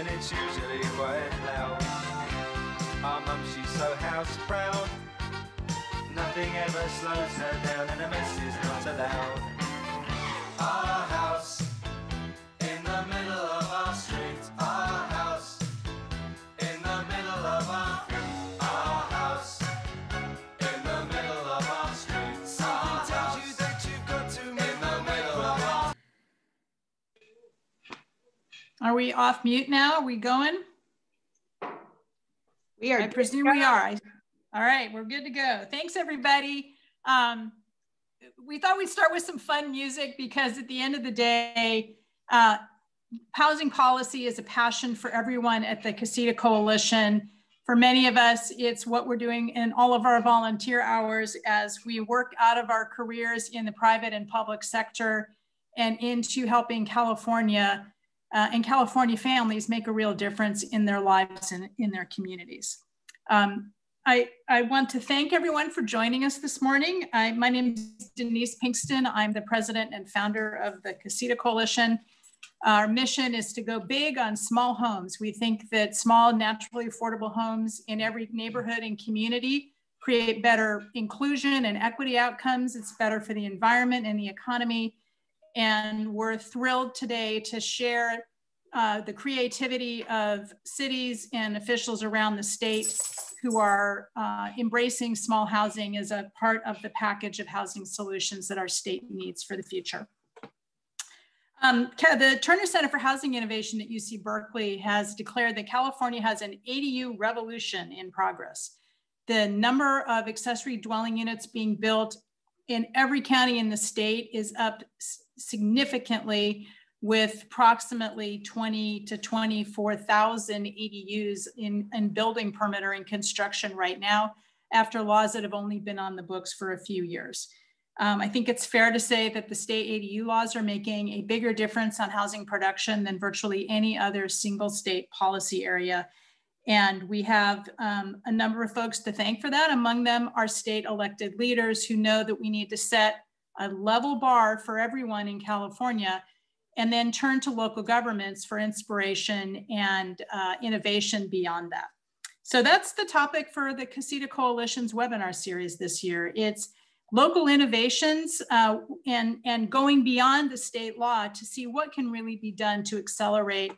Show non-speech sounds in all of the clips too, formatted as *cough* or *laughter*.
and it's usually quite loud. Our mum, she's so house proud. Nothing ever slows her down, and a mess is not allowed. Our house Are we off mute now? Are we going? We are. I presume we are. I, all right, we're good to go. Thanks, everybody. Um, we thought we'd start with some fun music because at the end of the day, uh, housing policy is a passion for everyone at the Casita Coalition. For many of us, it's what we're doing in all of our volunteer hours as we work out of our careers in the private and public sector and into helping California uh, and California families make a real difference in their lives and in their communities. Um, I, I, want to thank everyone for joining us this morning. I, my name is Denise Pinkston. I'm the president and founder of the Casita Coalition. Our mission is to go big on small homes. We think that small, naturally affordable homes in every neighborhood and community create better inclusion and equity outcomes. It's better for the environment and the economy. And we're thrilled today to share uh, the creativity of cities and officials around the state who are uh, embracing small housing as a part of the package of housing solutions that our state needs for the future. Um, the Terner Center for Housing Innovation at UC Berkeley has declared that California has an ADU revolution in progress. The number of accessory dwelling units being built in every county in the state is up significantly with approximately 20 to 24,000 ADUs in, in building permit or in construction right now after laws that have only been on the books for a few years. Um, I think it's fair to say that the state ADU laws are making a bigger difference on housing production than virtually any other single state policy area. And we have um, a number of folks to thank for that. Among them are state elected leaders who know that we need to set a level bar for everyone in California and then turn to local governments for inspiration and uh, innovation beyond that. So that's the topic for the Casita Coalition's webinar series this year. It's local innovations uh, and, and going beyond the state law to see what can really be done to accelerate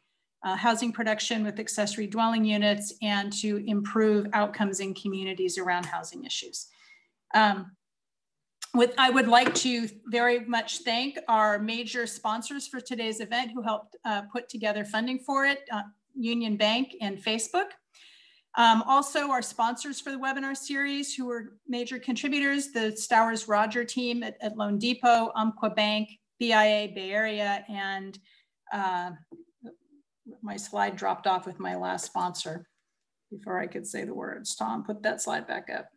uh, housing production with accessory dwelling units and to improve outcomes in communities around housing issues. Um, with, I would like to very much thank our major sponsors for today's event who helped uh, put together funding for it, uh, Union Bank and Facebook. Um, also our sponsors for the webinar series who were major contributors, the Stowers Roger team at, at Loan Depot, Umpqua Bank, BIA Bay Area, and uh, my slide dropped off with my last sponsor before I could say the words. Tom, put that slide back up.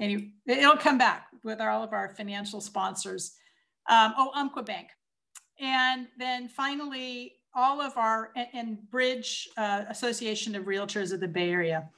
Anyway, it'll come back with all of our financial sponsors. Um, oh, Umpqua Bank. And then finally, all of our, and Bridge uh, Association of Realtors of the Bay Area.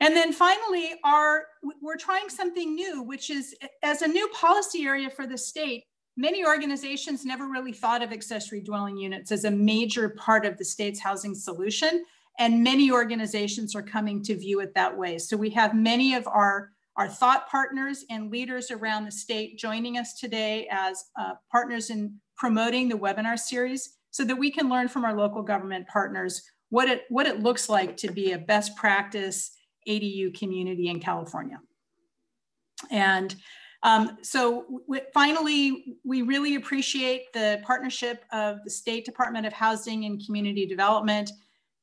And then finally, our, we're trying something new, which is as a new policy area for the state, many organizations never really thought of accessory dwelling units as a major part of the state's housing solution. And many organizations are coming to view it that way. So we have many of our our thought partners and leaders around the state joining us today as uh, partners in promoting the webinar series so that we can learn from our local government partners what it, what it looks like to be a best practice ADU community in California. And um, so finally, we really appreciate the partnership of the State Department of Housing and Community Development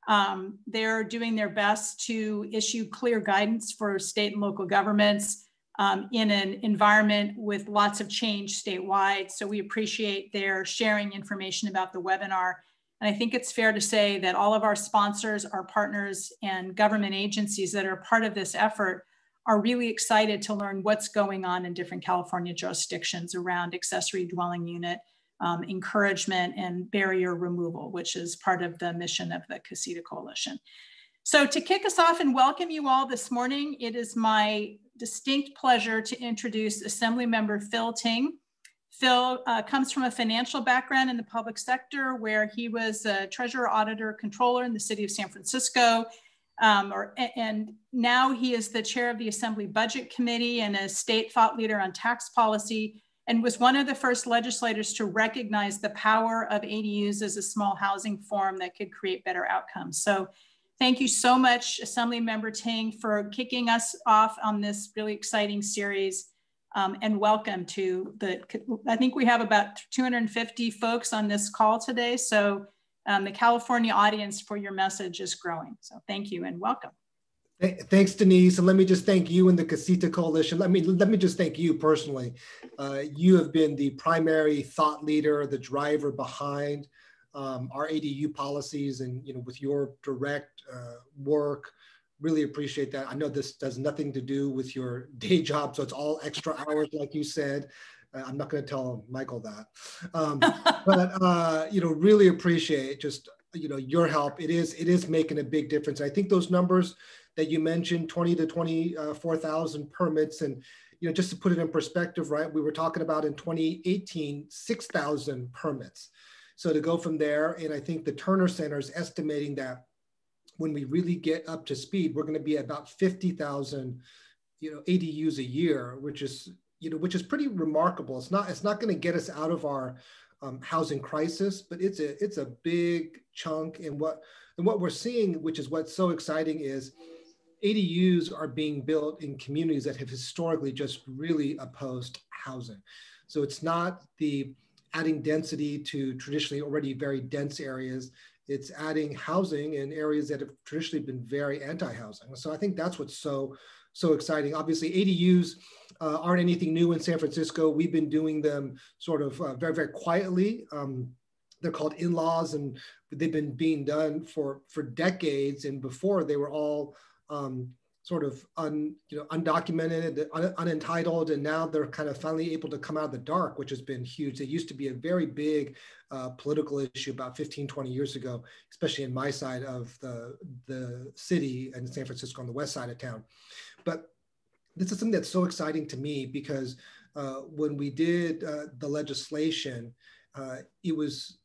um, they're doing their best to issue clear guidance for state and local governments um, in an environment with lots of change statewide. So we appreciate their sharing information about the webinar. And I think it's fair to say that all of our sponsors, our partners, and government agencies that are part of this effort are really excited to learn what's going on in different California jurisdictions around accessory dwelling unit um, encouragement and barrier removal, which is part of the mission of the Casita Coalition. So to kick us off and welcome you all this morning, it is my distinct pleasure to introduce Assemblymember Phil Ting. Phil uh, comes from a financial background in the public sector where he was a treasurer, auditor, controller in the city of San Francisco. Um, or, and now he is the chair of the Assembly Budget Committee and a state thought leader on tax policy and was one of the first legislators to recognize the power of ADUs as a small housing form that could create better outcomes. So thank you so much, Assembly Member Ting, for kicking us off on this really exciting series. Um, and welcome to the, I think we have about 250 folks on this call today. So um, the California audience for your message is growing. So thank you and welcome. Thanks, Denise. And let me just thank you and the Casita Coalition. Let me let me just thank you personally. Uh, you have been the primary thought leader, the driver behind um, our ADU policies, and you know, with your direct uh, work, really appreciate that. I know this does nothing to do with your *laughs* day job, so it's all extra hours, like you said. Uh, I'm not going to tell Michael that, um, *laughs* but uh, you know, really appreciate just you know your help. It is it is making a big difference. I think those numbers that you mentioned, 20 to 24,000 permits. And, you know, just to put it in perspective, right, we were talking about in 2018, 6,000 permits. So to go from there, and I think the Terner Center is estimating that when we really get up to speed, we're going to be about 50,000, you know, ADUs a year, which is, you know, which is pretty remarkable. It's not, it's not going to get us out of our um, housing crisis, but it's a, it's a big chunk. And what, and what we're seeing, which is what's so exciting, is ADUs are being built in communities that have historically just really opposed housing. So it's not the adding density to traditionally already very dense areas. It's adding housing in areas that have traditionally been very anti-housing. So I think that's what's so so exciting. Obviously, ADUs uh, aren't anything new in San Francisco. We've been doing them sort of uh, very very quietly. Um, they're called in-laws, and they've been being done for for decades. And before, they were all um, sort of un, you know, undocumented, un, unentitled, and now they're kind of finally able to come out of the dark, which has been huge. It used to be a very big uh, political issue about 15, 20 years ago, especially in my side of the, the city and San Francisco on the west side of town. But this is something that's so exciting to me because uh, when we did uh, the legislation, uh, it was,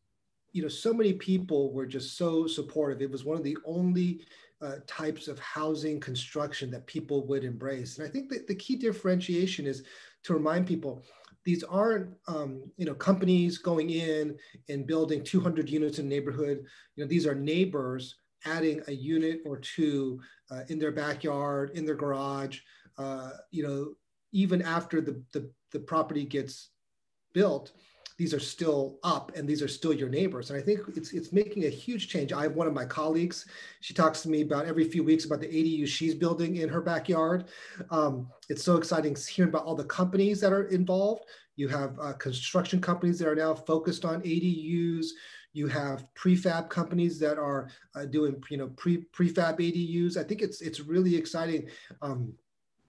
you know, so many people were just so supportive. It was one of the only uh, types of housing construction that people would embrace. And I think that the key differentiation is to remind people these aren't um, you know companies going in and building 200 units in a neighborhood. You know these are neighbors adding a unit or two uh, in their backyard, in their garage. Uh, you know even after the, the the property gets built, these are still up and these are still your neighbors. And I think it's, it's making a huge change. I have one of my colleagues, she talks to me about every few weeks about the ADU she's building in her backyard. Um, it's so exciting hearing about all the companies that are involved. You have uh, construction companies that are now focused on ADUs. You have prefab companies that are uh, doing, you know, pre prefab ADUs. I think it's it's really exciting. Um,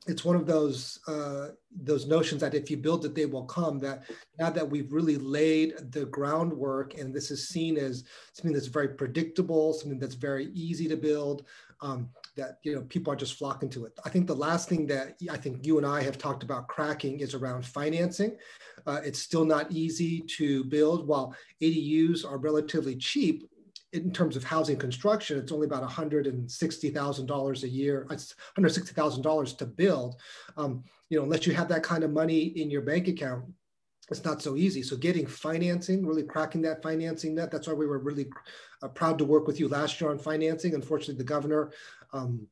it's one of those uh, those notions that if you build it, they will come. That now that we've really laid the groundwork, and this is seen as something that's very predictable, something that's very easy to build, um, that you know people are just flocking to it. I think the last thing that I think you and I have talked about cracking is around financing. Uh, it's still not easy to build. While ADUs are relatively cheap, in terms of housing construction, it's only about $160,000 a year, it's $160,000 to build. Um, you know, unless you have that kind of money in your bank account, it's not so easy. So getting financing, really cracking that financing net. That's why we were really uh, proud to work with you last year on financing. Unfortunately, the governor um,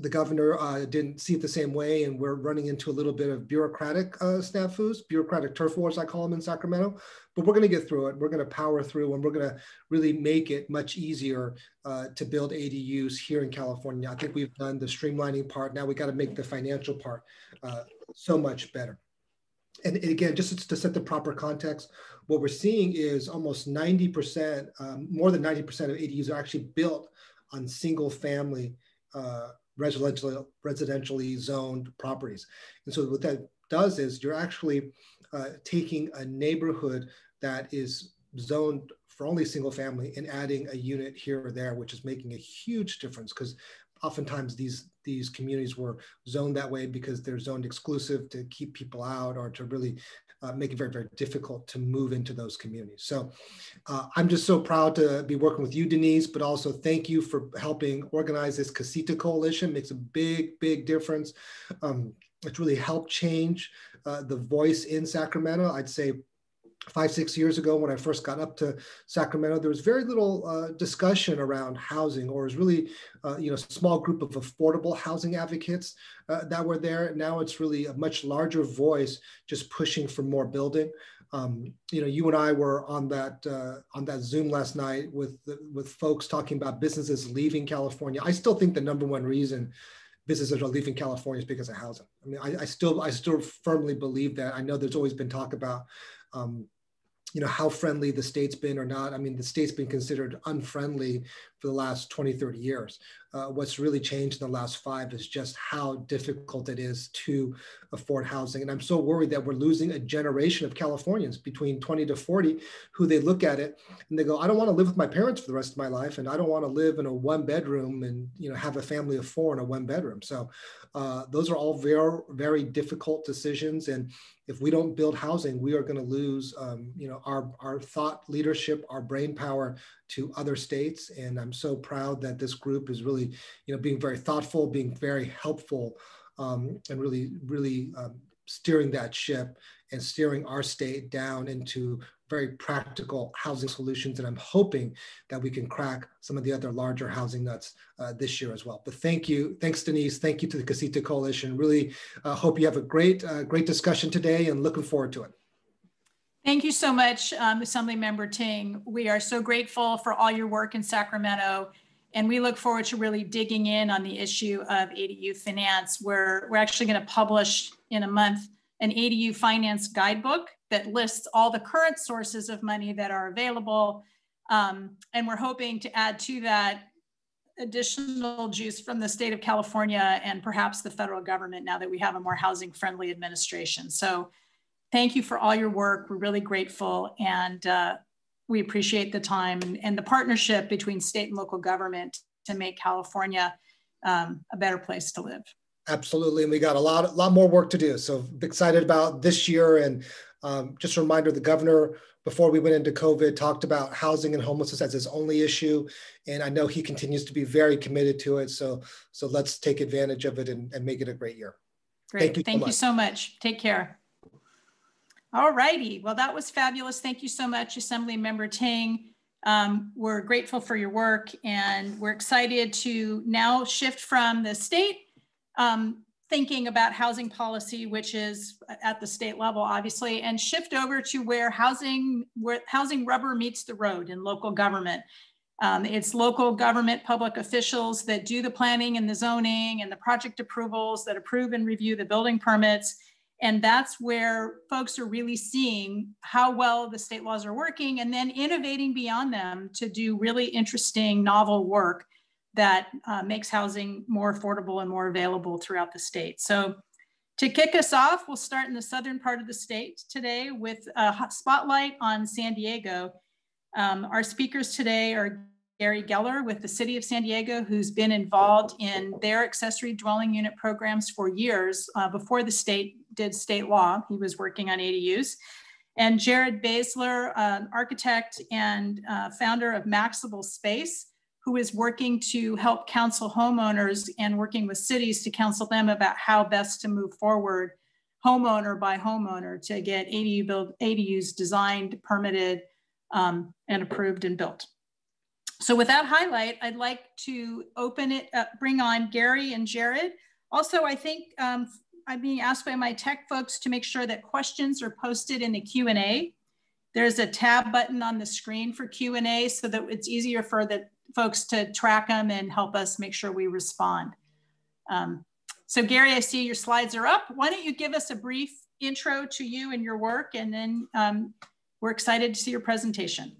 the governor uh, didn't see it the same way, and we're running into a little bit of bureaucratic uh, snafus, bureaucratic turf wars, I call them in Sacramento. But we're going to get through it. We're going to power through, and we're going to really make it much easier uh, to build ADUs here in California. I think we've done the streamlining part. Now we got to make the financial part uh, so much better. And, again, just to set the proper context, what we're seeing is almost 90%, um, more than 90% of ADUs are actually built on single family uh, residentially, residentially zoned properties. And so what that does is you're actually uh, taking a neighborhood that is zoned for only single family and adding a unit here or there, which is making a huge difference because oftentimes these these communities were zoned that way because they're zoned exclusive to keep people out or to really uh, make it very, very difficult to move into those communities. So uh, I'm just so proud to be working with you, Denise, but also thank you for helping organize this Casita Coalition. It makes a big, big difference. Um, it's really helped change uh, the voice in Sacramento. I'd say five, six years ago when I first got up to Sacramento, there was very little uh, discussion around housing or was really, uh, you know, small group of affordable housing advocates uh, that were there. Now it's really a much larger voice just pushing for more building. Um, you know, you and I were on that uh, on that Zoom last night with with folks talking about businesses leaving California. I still think the number one reason businesses are leaving California is because of housing. I mean, I, I still I still firmly believe that. I know there's always been talk about um, you know how friendly the state's been or not. I mean the state's been considered unfriendly for the last 20 30 years. Uh, what's really changed in the last five is just how difficult it is to afford housing. And i'm so worried that we're losing a generation of californians between 20 to 40 who they look at it and they go i don't want to live with my parents for the rest of my life and i don't want to live in a one bedroom and you know have a family of four in a one bedroom. So uh, those are all very very difficult decisions and if we don't build housing, we are going to lose, um, you know, our, our thought leadership, our brain power to other states. And I'm so proud that this group is really, you know, being very thoughtful, being very helpful, um, and really, really um, steering that ship and steering our state down into very practical housing solutions. And I'm hoping that we can crack some of the other larger housing nuts uh, this year as well. But thank you. Thanks, Denise. Thank you to the Casita Coalition. Really uh, hope you have a great, uh, great discussion today and looking forward to it. Thank you so much, um, Assemblymember Ting. We are so grateful for all your work in Sacramento. And we look forward to really digging in on the issue of ADU finance. We're, we're actually going to publish in a month an ADU finance guidebook that lists all the current sources of money that are available. Um, and we're hoping to add to that additional juice from the state of California and perhaps the federal government now that we have a more housing friendly administration. So thank you for all your work. We're really grateful and uh, we appreciate the time and, the partnership between state and local government to make California um, a better place to live. Absolutely, and we got a lot, a lot more work to do. So excited about this year and um, just a reminder, the governor, before we went into COVID, talked about housing and homelessness as his only issue. And I know he continues to be very committed to it. So, so let's take advantage of it and, and make it a great year. Great. Thank, you, Thank so you so much. Take care. All righty. Well, that was fabulous. Thank you so much, Assembly Member Ting. Um, we're grateful for your work and we're excited to now shift from the state um, thinking about housing policy, which is at the state level, obviously, and shift over to where housing where housing rubber meets the road in local government. Um, it's local government public officials that do the planning and the zoning and the project approvals that approve and review the building permits. And that's where folks are really seeing how well the state laws are working and then innovating beyond them to do really interesting, novel work that uh, makes housing more affordable and more available throughout the state. So to kick us off, we'll start in the southern part of the state today with a spotlight on San Diego. Um, our speakers today are Gary Geiler with the City of San Diego, who's been involved in their accessory dwelling unit programs for years uh, before the state did state law. He was working on ADUs. And Jared Basler, an architect and uh, founder of Maxable Space, who is working to help counsel homeowners and working with cities to counsel them about how best to move forward homeowner by homeowner to get ADU build, ADUs designed, permitted, um, and approved and built. So with that highlight, I'd like to open it up, bring on Gary and Jared. Also, I think um, I'm being asked by my tech folks to make sure that questions are posted in the Q&A. There's a tab button on the screen for Q&A so that it's easier for the folks to track them and help us make sure we respond. Um, so Gary, I see your slides are up. Why don't you give us a brief intro to you and your work, and then um, we're excited to see your presentation.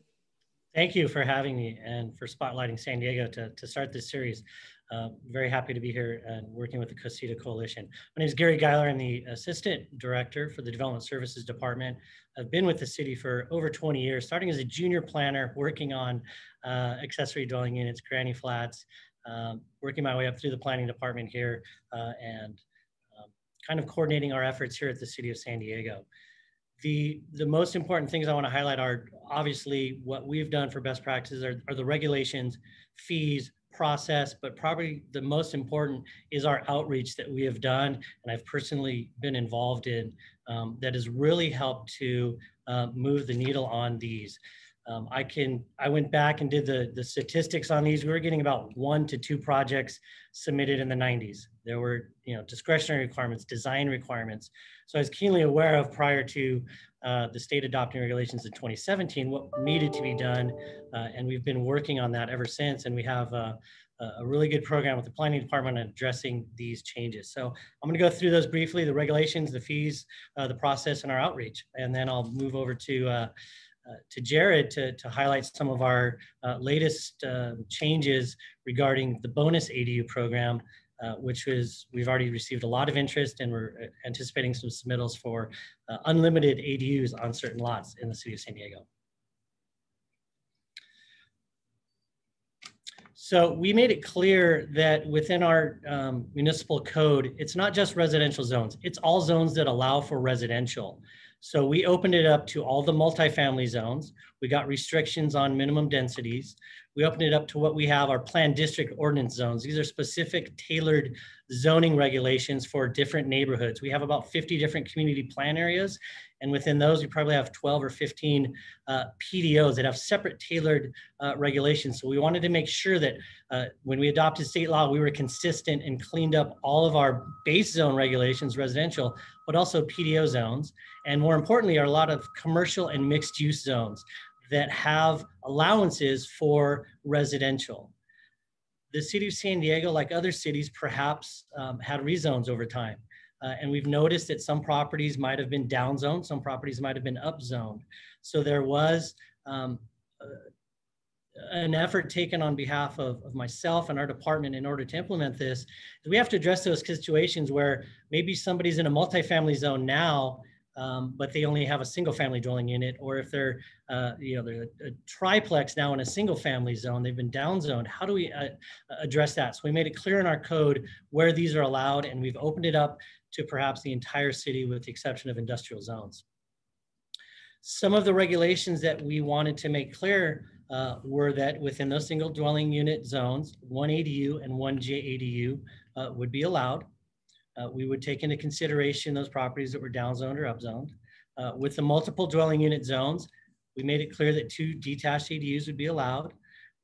Thank you for having me and for spotlighting San Diego to, to start this series. Uh, very happy to be here and working with the Casita Coalition. My name is Gary Geiler. I'm the Assistant Director for the Development Services Department. I've been with the city for over 20 years, starting as a junior planner, working on uh, accessory dwelling units, granny flats, um, working my way up through the planning department here uh, and um, kind of coordinating our efforts here at the city of San Diego. the, the most important things I want to highlight are obviously what we've done for best practices are, are the regulations, fees, process, but probably the most important is our outreach that we have done and I've personally been involved in um, that has really helped to uh, move the needle on these. Um, I can, I went back and did the, the statistics on these. We were getting about one to two projects submitted in the 90s. There were, you know, discretionary requirements, design requirements. So I was keenly aware of prior to uh, the state adopting regulations in 2017, what needed to be done. Uh, and we've been working on that ever since. And we have a really good program with the planning department addressing these changes. So I'm going to go through those briefly, the regulations, the fees, uh, the process, and our outreach. And then I'll move over to uh, uh, to Jared to, to highlight some of our uh, latest uh, changes regarding the bonus ADU program, uh, which is we've already received a lot of interest and we're uh, anticipating some submittals for unlimited ADUs on certain lots in the city of San Diego. So we made it clear that within our um, municipal code, it's not just residential zones, it's all zones that allow for residential. So we opened it up to all the multifamily zones. We got restrictions on minimum densities. We opened it up to what we have our planned district ordinance zones. These are specific tailored zoning regulations for different neighborhoods. We have about 50 different community plan areas. And within those, we probably have 12 or 15 uh, PDOs that have separate tailored uh, regulations. So we wanted to make sure that uh, when we adopted state law, we were consistent and cleaned up all of our base zone regulations, residential, but also PDO zones. And more importantly, are a lot of commercial and mixed use zones that have allowances for residential. The city of San Diego, like other cities, perhaps um, had rezones over time. Uh, and we've noticed that some properties might have been downzoned, some properties might have been upzoned. So there was um, uh, an effort taken on behalf of, of myself and our department in order to implement this. We have to address those situations where maybe somebody's in a multifamily zone now um, but they only have a single family dwelling unit, or if they're, uh, you know, they're a, a, triplex now in a single family zone, they've been downzoned. How do we uh, address that? So we made it clear in our code where these are allowed, and we've opened it up to perhaps the entire city with the exception of industrial zones. Some of the regulations that we wanted to make clear uh, were that within those single dwelling unit zones, one ADU and one JADU uh, would be allowed. Uh, we would take into consideration those properties that were downzoned or upzoned. Uh, with the multiple dwelling unit zones, we made it clear that two detached ADUs would be allowed.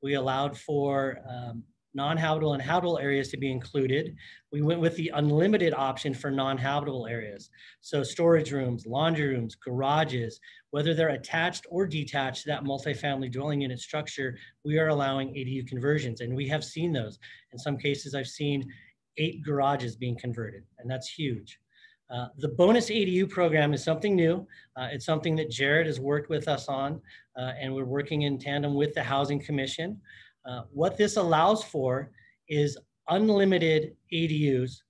We allowed for um, non-habitable and habitable areas to be included. We went with the unlimited option for non-habitable areas. So storage rooms, laundry rooms, garages, whether they're attached or detached to that multifamily dwelling unit structure, we are allowing ADU conversions. And we have seen those. In some cases, I've seen eight garages being converted, and that's huge. Uh, the bonus ADU program is something new. Uh, it's something that Jared has worked with us on, uh, and we're working in tandem with the Housing Commission. Uh, what this allows for is unlimited ADUs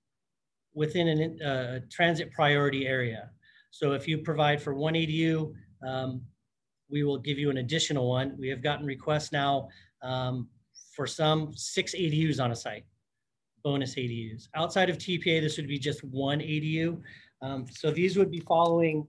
within a uh, transit priority area. So if you provide for one ADU, um, we will give you an additional one. We have gotten requests now um, for some six ADUs on a site bonus ADUs. Outside of TPA, this would be just one ADU. Um, so these would be following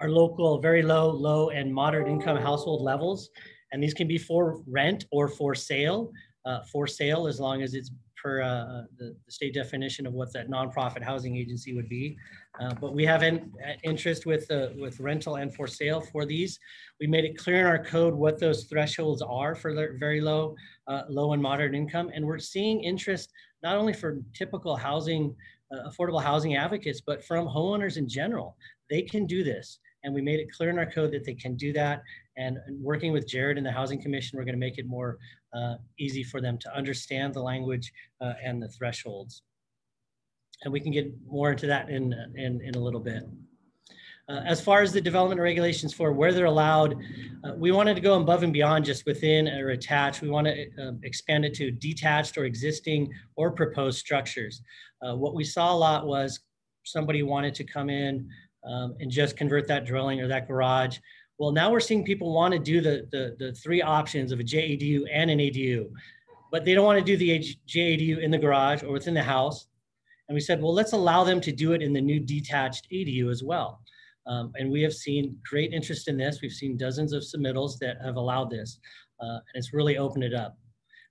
our local very low, low and moderate income household levels. And these can be for rent or for sale. Uh, for sale as long as it's per uh, the, the, state definition of what that nonprofit housing agency would be. Uh, but we have an interest with uh, with rental and for sale for these. We made it clear in our code what those thresholds are for very low, uh, low and moderate income, and we're seeing interest not only for typical housing, uh, affordable housing advocates, but from homeowners in general. They can do this, and we made it clear in our code that they can do that. And working with Jared and the Housing Commission, we're going to make it more uh, easy for them to understand the language uh, and the thresholds. And we can get more into that in, in, in a little bit. Uh, as far as the development regulations for where they're allowed, uh, we wanted to go above and beyond just within or attached. We want to uh, expand it to detached or existing or proposed structures. Uh, what we saw a lot was somebody wanted to come in um, and just convert that dwelling or that garage well, now we're seeing people want to do the, the, the three options of a JADU and an ADU, but they don't want to do the JADU in the garage or within the house. And we said, well, let's allow them to do it in the new detached ADU as well. Um, and we have seen great interest in this. We've seen dozens of submittals that have allowed this, uh, and it's really opened it up.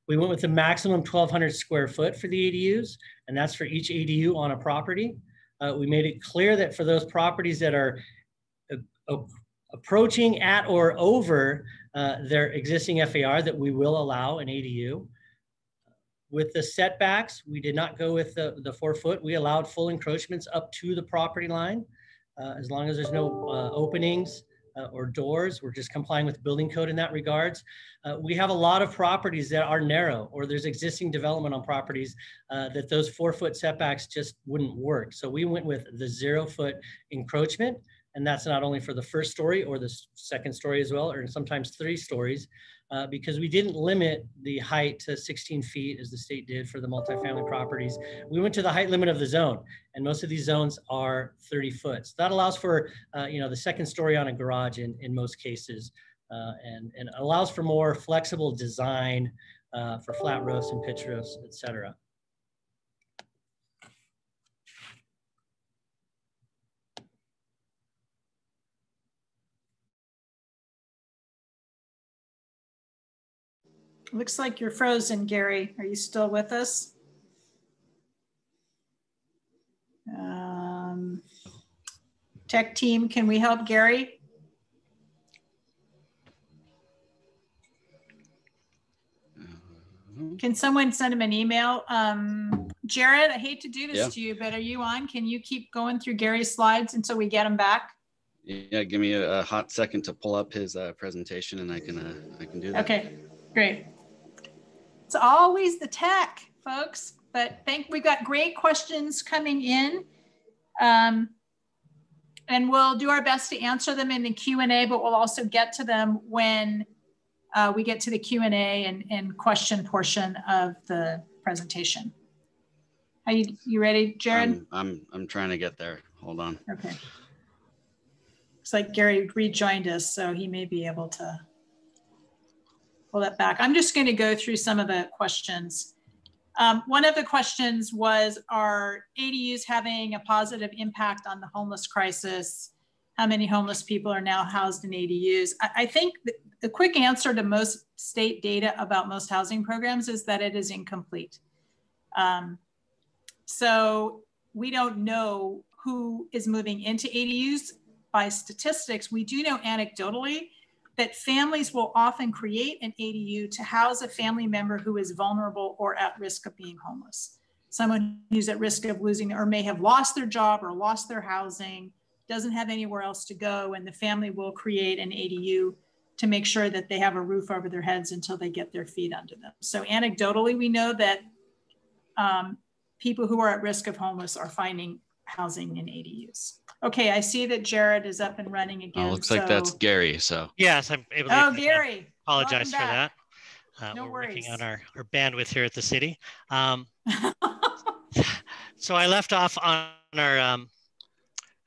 We went with the maximum 1,200 square foot for the ADUs, and that's for each ADU on a property. Uh, we made it clear that for those properties that are uh, approaching at or over uh, their existing FAR that we will allow an ADU. With the setbacks, we did not go with the, the four foot. We allowed full encroachments up to the property line. Uh, as long as there's no uh, openings uh, or doors, we're just complying with building code in that regards. Uh, we have a lot of properties that are narrow or there's existing development on properties uh, that those four foot setbacks just wouldn't work. So we went with the zero foot encroachment and that's not only for the first story or the second story as well, or sometimes three stories, uh, because we didn't limit the height to 16 feet as the state did for the multifamily properties. We went to the height limit of the zone, and most of these zones are 30 foot. So that allows for, uh, you know, the second story on a garage in, in most cases, uh, and, and allows for more flexible design uh, for flat roofs and pitch roofs, et cetera. Looks like you're frozen, Gary. Are you still with us? Um, tech team, can we help Gary? Can someone send him an email? Um, Jared, I hate to do this Yeah. to you, but are you on? Can you keep going through Gary's slides until we get him back? Yeah, give me a, a hot second to pull up his uh, presentation and I can, uh, I can do that. Okay, great. It's always the tech, folks, but think we've got great questions coming in. Um, and we'll do our best to answer them in the Q&A, but we'll also get to them when uh, we get to the Q&A and, and question portion of the presentation. Are you, you ready, Jared? I'm, I'm, I'm trying to get there. Hold on. Okay. Looks like Gary rejoined us, so he may be able to pull that back. I'm just going to go through some of the questions. Um, one of the questions was, are ADUs having a positive impact on the homeless crisis? How many homeless people are now housed in ADUs? I, I think the, the quick answer to most state data about most housing programs is that it is incomplete. Um, so we don't know who is moving into ADUs by statistics. We do know anecdotally that families will often create an ADU to house a family member who is vulnerable or at risk of being homeless. Someone who's at risk of losing or may have lost their job or lost their housing, doesn't have anywhere else to go, and the family will create an ADU to make sure that they have a roof over their heads until they get their feet under them. So anecdotally, we know that um, people who are at risk of homeless are finding housing and ADUs. Okay, I see that Jared is up and running again. Oh, looks like that's Gary. So Yes, I'm able to. Oh, Gary. Apologize for that. back. Uh, No we're working on our, our bandwidth here at the city. Um, *laughs* so I left off on our, um,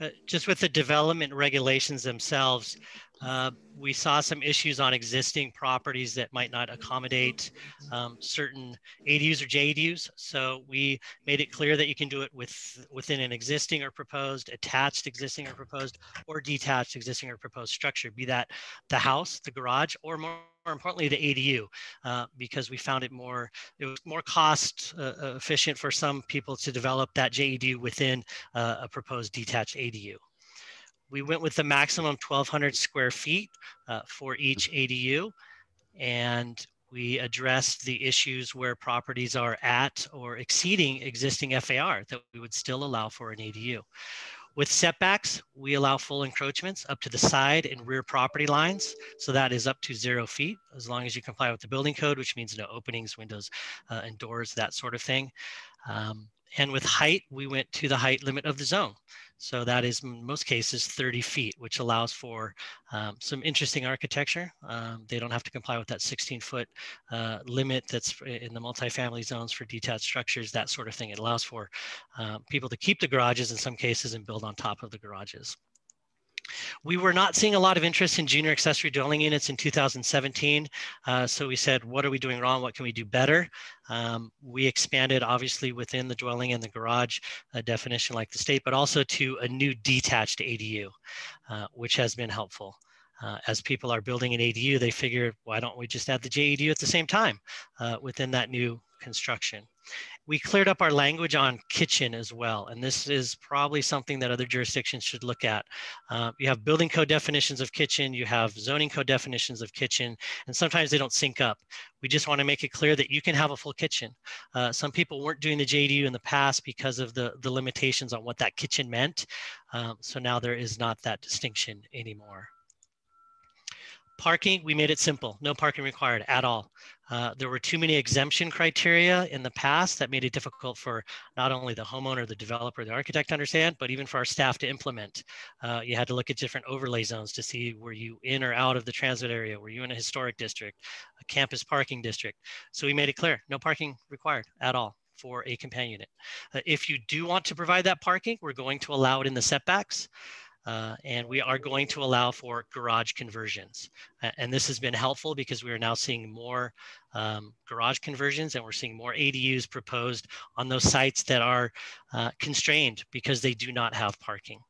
uh, just with the development regulations themselves. Uh, we saw some issues on existing properties that might not accommodate um, certain ADUs or JDUs. So we made it clear that you can do it with within an existing or proposed, attached existing or proposed, or detached existing or proposed structure, be that the house, the garage, or more, more importantly, the ADU, uh, because we found it more it was more cost uh, uh, efficient for some people to develop that JADU within uh, a proposed detached ADU. We went with the maximum 1,200 square feet uh, for each ADU, and we addressed the issues where properties are at or exceeding existing FAR that we would still allow for an ADU. With setbacks, we allow full encroachments up to the side and rear property lines. So that is up to zero feet, as long as you comply with the building code, which means no openings, windows, uh, and doors, that sort of thing. Um, and with height, we went to the height limit of the zone. So that is in most cases 30 feet, which allows for um, some interesting architecture. Um, they don't have to comply with that 16 foot uh, limit that's in the multifamily zones for detached structures, that sort of thing. It allows for um, people to keep the garages in some cases and build on top of the garages. We were not seeing a lot of interest in junior accessory dwelling units in 2017. Uh, so we said, what are we doing wrong? What can we do better? Um, we expanded obviously within the dwelling and the garage definition like the state, but also to a new detached ADU, uh, which has been helpful. Uh, as people are building an ADU, they figure, why don't we just add the JADU at the same time uh, within that new construction? We cleared up our language on kitchen as well, and this is probably something that other jurisdictions should look at. Uh, you have building code definitions of kitchen, you have zoning code definitions of kitchen, and sometimes they don't sync up. We just want to make it clear that you can have a full kitchen. Uh, some people weren't doing the JDU in the past because of the, the limitations on what that kitchen meant. Um, so now there is not that distinction anymore. Parking, we made it simple, no parking required at all. Uh, there were too many exemption criteria in the past that made it difficult for not only the homeowner, the developer, the architect to understand, but even for our staff to implement. Uh, you had to look at different overlay zones to see were you in or out of the transit area? Were you in a historic district, a campus parking district? So we made it clear, no parking required at all for a companion unit. Uh, if you do want to provide that parking, we're going to allow it in the setbacks. Uh, and we are going to allow for garage conversions. and this has been helpful because we are now seeing more um, garage conversions and we're seeing more ADUs proposed on those sites that are uh, constrained because they do not have parking.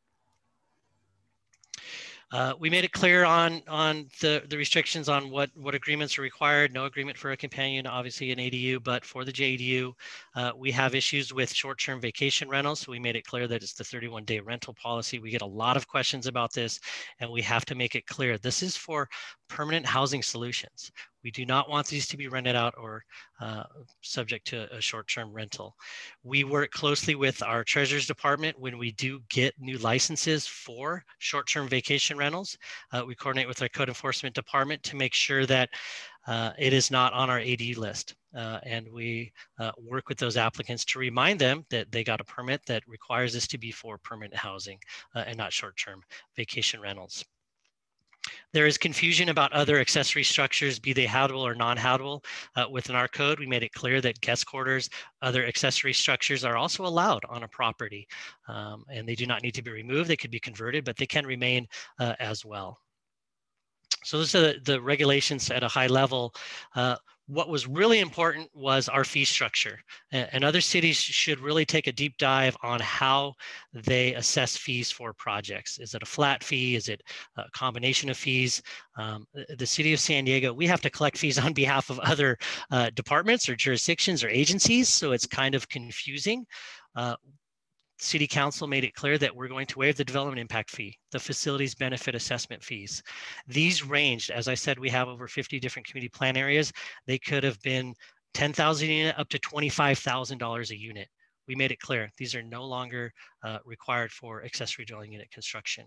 Uh, we made it clear on on the, the restrictions on what, what agreements are required. No agreement for a companion, obviously an ADU, but for the JDU, uh, we have issues with short-term vacation rentals. So we made it clear that it's the 31-day rental policy. We get a lot of questions about this, and we have to make it clear. This is for permanent housing solutions. We do not want these to be rented out or uh, subject to a short-term rental. We work closely with our treasurer's department when we do get new licenses for short-term vacation rentals. Uh, we coordinate with our code enforcement department to make sure that uh, it is not on our AD list. Uh, and we uh, work with those applicants to remind them that they got a permit that requires this to be for permanent housing uh, and not short-term vacation rentals. There is confusion about other accessory structures, be they habitable or non-habitable. Uh, within our code, we made it clear that guest quarters, other accessory structures are also allowed on a property. Um, and they do not need to be removed. They could be converted, but they can remain uh, as well. So those are the, the regulations at a high level. Uh, what was really important was our fee structure. And other cities should really take a deep dive on how they assess fees for projects. Is it a flat fee? Is it a combination of fees? Um, the city of San Diego, we have to collect fees *laughs* on behalf of other uh, departments or jurisdictions or agencies. So it's kind of confusing. Uh, City Council made it clear that we're going to waive the development impact fee, the facilities benefit assessment fees. These ranged, as I said, we have over 50 different community plan areas. They could have been 10,000 unit up to $25,000 a unit. We made it clear these are no longer uh, required for accessory dwelling unit construction.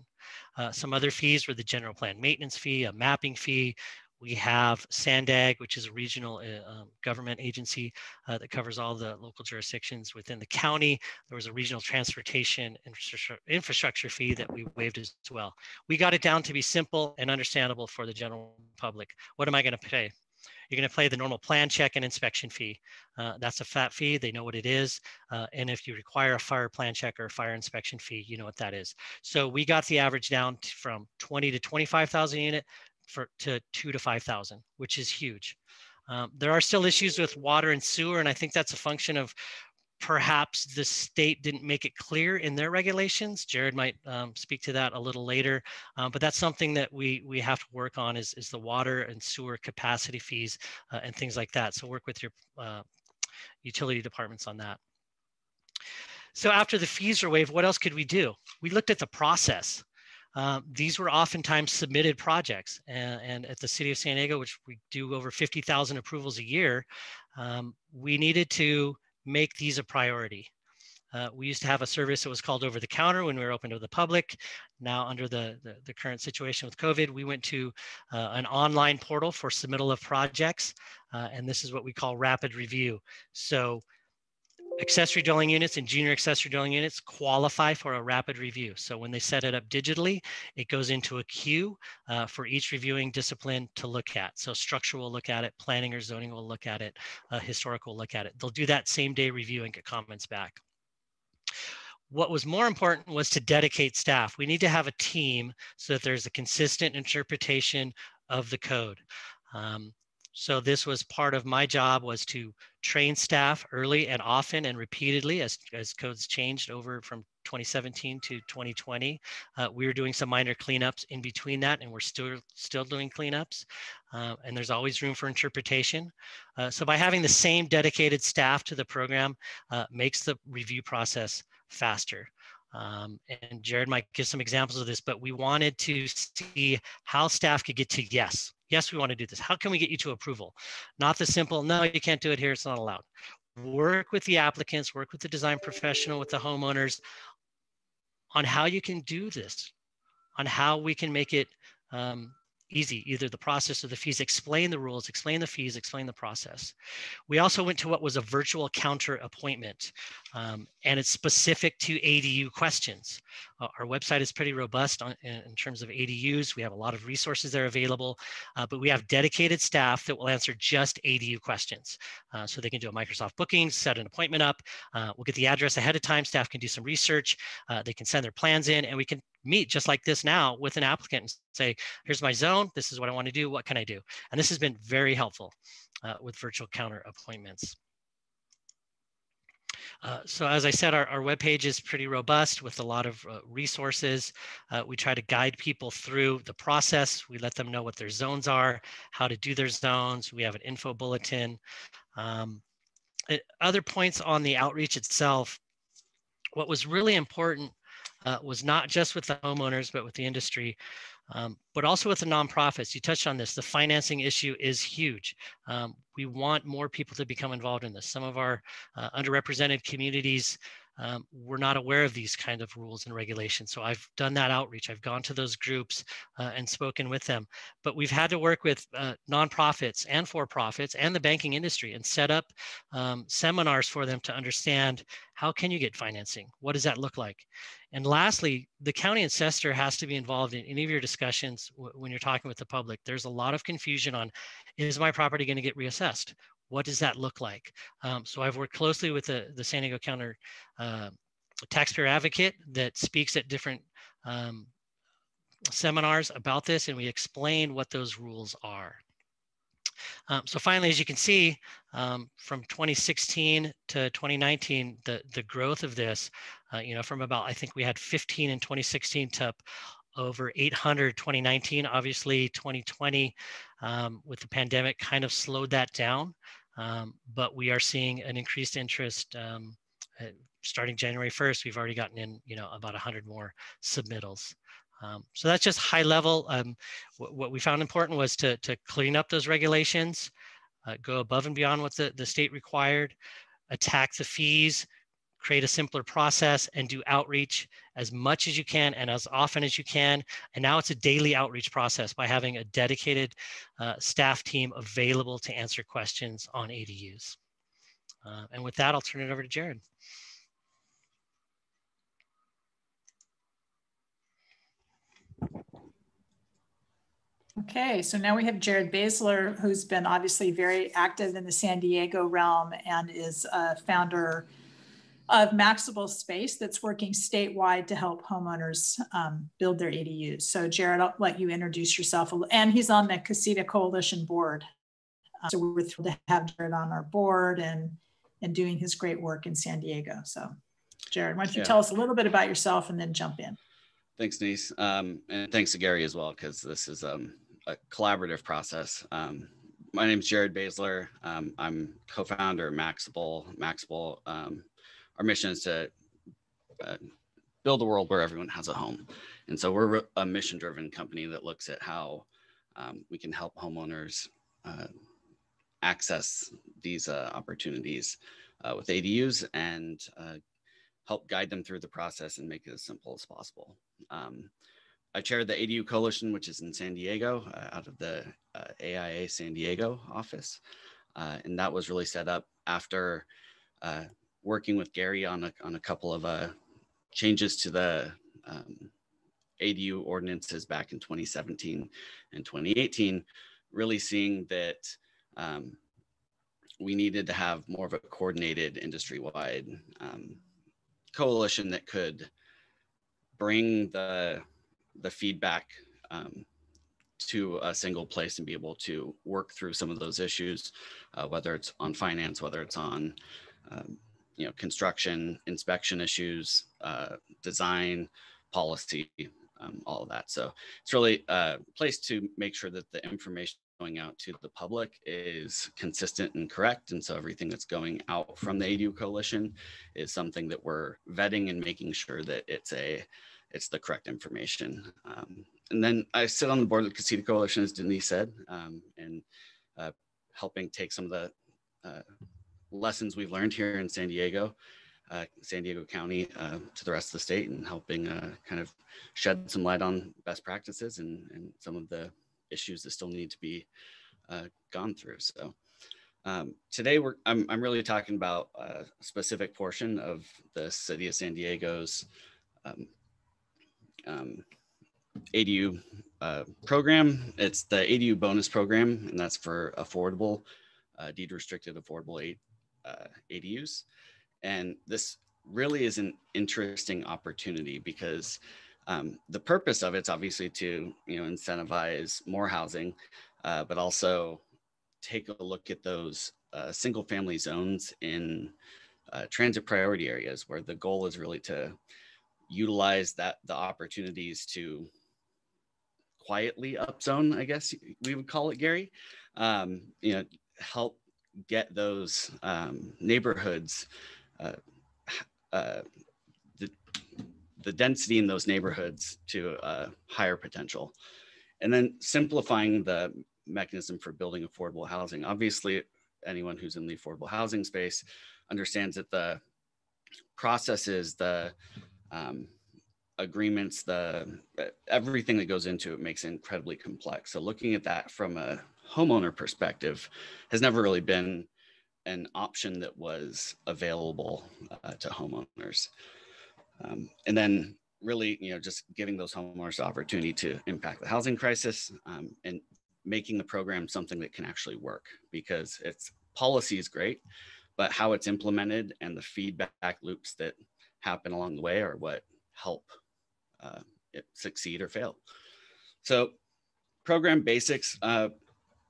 Uh, some other fees were the general plan maintenance fee, a mapping fee, we have SANDAG, which is a regional uh, government agency uh, that covers all the local jurisdictions within the county. There was a regional transportation infrastructure fee that we waived as well. We got it down to be simple and understandable for the general public. What am I going to pay? You're going to pay the normal plan check and inspection fee. Uh, that's a fat fee. They know what it is. Uh, and if you require a fire plan check or a fire inspection fee, you know what that is. So we got the average down from 20 to 25,000 unit for to two to 5,000, which is huge. Um, there are still issues with water and sewer, and I think that's a function of perhaps the state didn't make it clear in their regulations. Jared might um, speak to that a little later, um, but that's something that we we have to work on is, is the water and sewer capacity fees uh, and things like that. So work with your uh, utility departments on that. So after the fees are waived, what else could we do? We looked at the process. Um, these were oftentimes submitted projects. And, and, at the city of San Diego, which we do over 50,000 approvals a year, um, we needed to make these a priority. Uh, we used to have a service that was called over the counter when we were open to the public. Now, under the, the, the current situation with COVID, we went to uh, an online portal for submittal of projects. Uh, and this is what we call rapid review. So accessory dwelling units and junior accessory dwelling units qualify for a rapid review. So when they set it up digitally, it goes into a queue uh, for each reviewing discipline to look at. So structure will look at it, planning or zoning will look at it, uh, historical will look at it. They'll do that same day review and get comments back. what was more important was to dedicate staff. We need to have a team so that there's a consistent interpretation of the code. Um, so this was part of my job was to train staff early and often and repeatedly as, as codes changed over from 2017 to 2020. Uh, we were doing some minor cleanups in between that and we're still still doing cleanups. Uh, and there's always room for interpretation. Uh, so by having the same dedicated staff to the program uh, makes the review process faster. Um, and Jared might give some examples of this, but we wanted to see how staff could get to yes. Yes, we want to do this. How can we get you to approval? Not the simple, no, you can't do it here, it's not allowed. Work with the applicants, work with the design professional, with the homeowners on how you can do this, on how we can make it um, easy, either the process or the fees, explain the rules, explain the fees, explain the process. We also went to what was a virtual counter appointment, um, and it's specific to ADU questions. Uh, our website is pretty robust on, in, in, terms of ADUs. We have a lot of resources there available, uh, but we have dedicated staff that will answer just ADU questions. Uh, so they can do a Microsoft booking, set an appointment up. Uh, we'll get the address ahead of time. Staff can do some research. Uh, they can send their plans in, and we can meet just like this now with an applicant say, here's my zone, this is what I want to do, what can I do? And this has been very helpful uh, with virtual counter appointments. Uh, so as I said, our, our webpage is pretty robust with a lot of uh, resources. Uh, we try to guide people through the process. We let them know what their zones are, how to do their zones. We have an info bulletin. Um, it, other points on the outreach itself, what was really important uh, was not just with the homeowners, but with the industry, um, but also with the nonprofits. You touched on this. The financing issue is huge. Um, we want more people to become involved in this. Some of our uh, underrepresented communities um, we're not aware of these kind of rules and regulations. So I've done that outreach. I've gone to those groups uh, and spoken with them. But we've had to work with uh, nonprofits and for-profits and the banking industry and set up um, seminars for them to understand how can you get financing? What does that look like? And lastly, the county assessor has to be involved in any of your discussions when you're talking with the public. There's a lot of confusion on, is my property going to get reassessed? What does that look like? Um, so I've worked closely with the, the San Diego County uh, taxpayer advocate that speaks at different um, seminars about this and we explain what those rules are. Um, so finally, as you can see, um, from 2016 to 2019, the, the growth of this, uh, you know, from about, I think we had 15 in 2016 to over 800 2019. Obviously, 2020 um, with the pandemic kind of slowed that down, um, but we are seeing an increased interest. Um, uh, starting January 1st, we've already gotten in, you know, about 100 more submittals. Um, so that's just high level. Um, what we found important was to, to clean up those regulations, uh, go above and beyond what the, the state required, attack the fees, create a simpler process and do outreach as much as you can and as often as you can. And now it's a daily outreach process by having a dedicated uh, staff team available to answer questions on ADUs. Uh, and with that, I'll turn it over to Jared. Okay, so now we have Jared Basler, who's been obviously very active in the San Diego realm and is a founder of Maxable Space that's working statewide to help homeowners um, build their ADUs. So Jared, I'll let you introduce yourself. And he's on the Casita Coalition board. Uh, so we're thrilled to have Jared on our board and, and doing his great work in San Diego. So Jared, why don't you yeah. tell us a little bit about yourself and then jump in. Thanks, Denise. Um, and thanks to Gary as well, because this is um, a collaborative process. Um, my name is Jared Basler. Um, I'm co-founder of Maxable. Maxable um, our mission is to uh, build a world where everyone has a home. And so we're a mission driven company that looks at how um, we can help homeowners uh, access these uh, opportunities uh, with ADUs and uh, help guide them through the process and make it as simple as possible. Um, I chair the ADU Coalition, which is in San Diego, uh, out of the AIA San Diego office. and that was really set up after working with Gary on a, on a couple of uh, changes to the um, ADU ordinances back in 2017 and 2018, really seeing that um, we needed to have more of a coordinated industry-wide um, coalition that could bring the the feedback um, to a single place and be able to work through some of those issues, uh, whether it's on finance, whether it's on um, you know construction, inspection issues, uh, design, policy, um, all of that. So it's really a place to make sure that the information going out to the public is consistent and correct. And so everything that's going out from the ADU coalition is something that we're vetting and making sure that it's a it's the correct information. Um, and then I sit on the board of the Casita Coalition, as Denise said, um, and uh, helping take some of the uh, lessons we've learned here in San Diego, uh, San Diego County, uh, to the rest of the state, and helping uh, kind of shed some light on best practices and, and some of the issues that still need to be uh, gone through. So. Um, today, we're, I'm, I'm really talking about a specific portion of the city of San Diego's um, um, ADU uh, program. It's the ADU bonus program, and that's for affordable, uh, deed restricted affordable uh, ADUs. And this really is an interesting opportunity because um, the purpose of it's obviously to you know incentivize more housing, uh, but also take a look at those uh, single family zones in uh, transit priority areas where the goal is really to utilize that the opportunities to quietly upzone, I guess we would call it, Gary. Um, you know, help get those um, neighborhoods, uh, uh, the, the density in those neighborhoods to a higher potential. And then simplifying the mechanism for building affordable housing. Obviously, anyone who's in the affordable housing space understands that the processes, the um, agreements, the everything that goes into it makes it incredibly complex. So looking at that from a homeowner perspective has never really been an option that was available uh, to homeowners. Um, and then really, you know, just giving those homeowners the opportunity to impact the housing crisis um, and making the program something that can actually work because it's policy is great, but how it's implemented and the feedback loops that happen along the way are what help uh, it succeed or fail. So program basics, uh,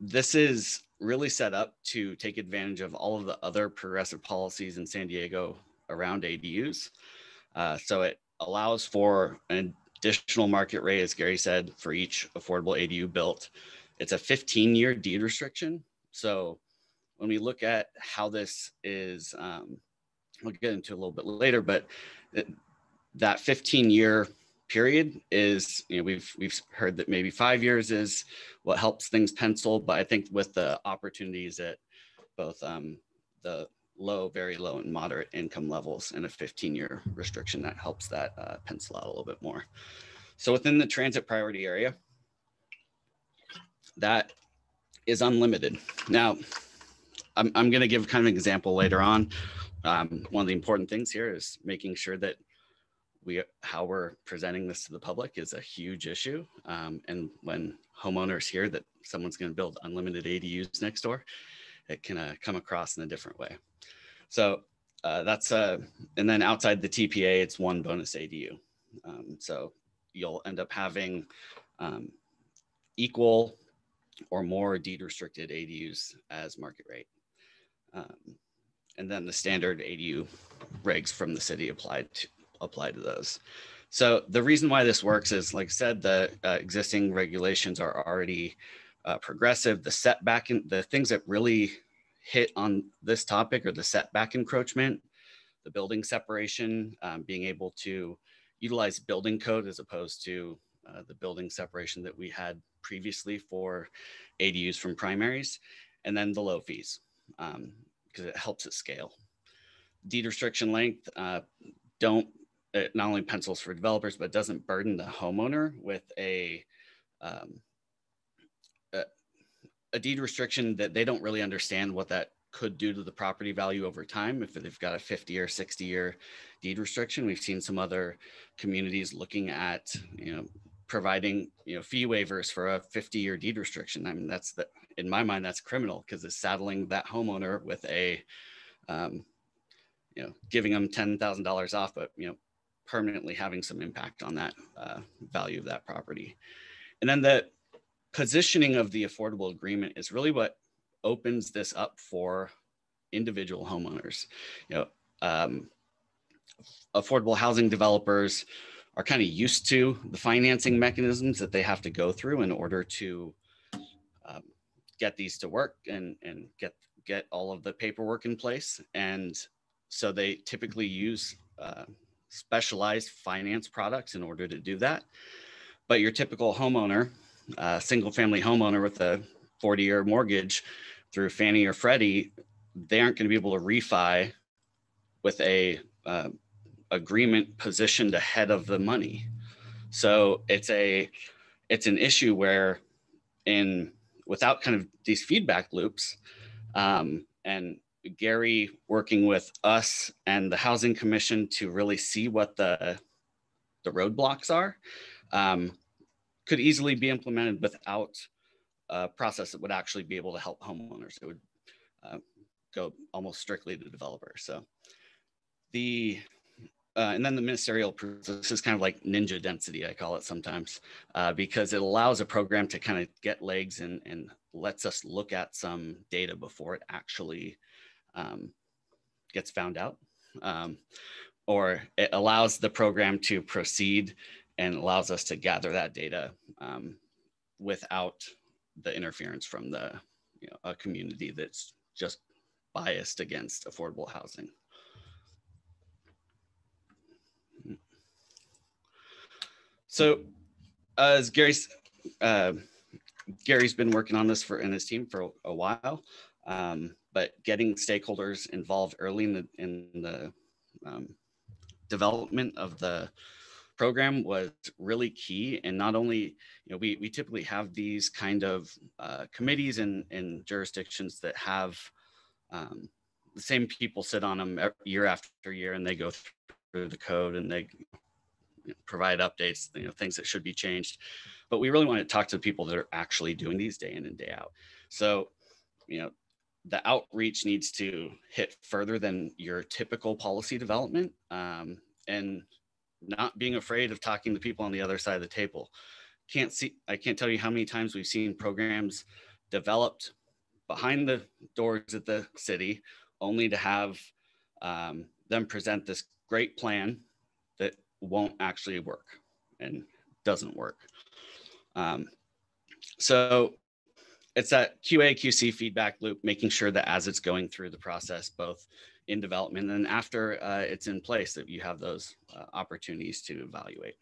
this is really set up to take advantage of all of the other progressive policies in San Diego around ADUs. Uh, so it allows for an additional market rate, as Gary said, for each affordable ADU built. It's a 15 year deed restriction. So when we look at how this is, um, we'll get into a little bit later, but it, that 15 year period is you know we've we've heard that maybe five years is what helps things pencil but i think with the opportunities at both um, the low very low and moderate income levels and a 15 year restriction that helps that uh, pencil out a little bit more. So within the transit priority area that is unlimited. Now i'm, I'm going to give kind of an example later on. Um, one of the important things here is making sure that we how we're presenting this to the public is a huge issue. Um, and when homeowners hear that someone's going to build unlimited ADUs next door, it can uh, come across in a different way. So uh, that's uh, and then outside the TPA, it's one bonus ADU. Um, so you'll end up having um, equal or more deed restricted ADUs as market rate. Um, and then the standard ADU regs from the city applied to, apply to those. So the reason why this works is, like I said, the uh, existing regulations are already uh, progressive. The setback and the things that really hit on this topic are the setback encroachment, the building separation, um, being able to utilize building code as opposed to uh, the building separation that we had previously for ADUs from primaries, and then the low fees because um, it helps it scale. Deed restriction length, uh, don't it not only pencils for developers, but doesn't burden the homeowner with a, um, a, a deed restriction that they don't really understand what that could do to the property value over time if they've got a 50 or 60 year deed restriction. We've seen some other communities looking at, you know, providing, you know, fee waivers for a 50 year deed restriction. I mean, that's the, in my mind, that's criminal because it's saddling that homeowner with a, um, you know, giving them $10,000 off, but, you know, permanently having some impact on that uh, value of that property. And then the positioning of the affordable agreement is really what opens this up for individual homeowners. You know, um, affordable housing developers are kind of used to the financing mechanisms that they have to go through in order to um, get these to work and, and get get all of the paperwork in place. And so they typically use uh, specialized finance products in order to do that. But your typical homeowner, uh, single family homeowner with a 40 year mortgage through Fannie or Freddie, they aren't going to be able to refi with a uh, agreement positioned ahead of the money. So it's a it's an issue where in without kind of these feedback loops um, and Gary working with us and the Housing Commission to really see what the the roadblocks are um, could easily be implemented without a process that would actually be able to help homeowners. It would uh, go almost strictly to developers. So the uh, and then the ministerial this is kind of like ninja density, I call it sometimes, uh, because it allows a program to kind of get legs and, and lets us look at some data before it actually um, gets found out. Um, or it allows the program to proceed and allows us to gather that data um, without the interference from the you know, a community that's just biased against affordable housing. So as Gary's, uh, Gary's been working on this for in his team for a, while, um, but getting stakeholders involved early in the, in the um, development of the program was really key. And not only, you know, we, we typically have these kind of uh, committees and, and jurisdictions that have um, the same people sit on them year after year and they go through the code and they provide updates, you know, things that should be changed. But we really want to talk to the people that are actually doing these day in and day out. So, you know, the outreach needs to hit further than your typical policy development um, and not being afraid of talking to people on the other side of the table. Can't see, I can't tell you how many times we've seen programs developed behind the doors at the city only to have um, them present this great plan that won't actually work and doesn't work. Um, so it's that QA QC feedback loop, making sure that as it's going through the process, both in development and after uh, it's in place, that you have those uh, opportunities to evaluate.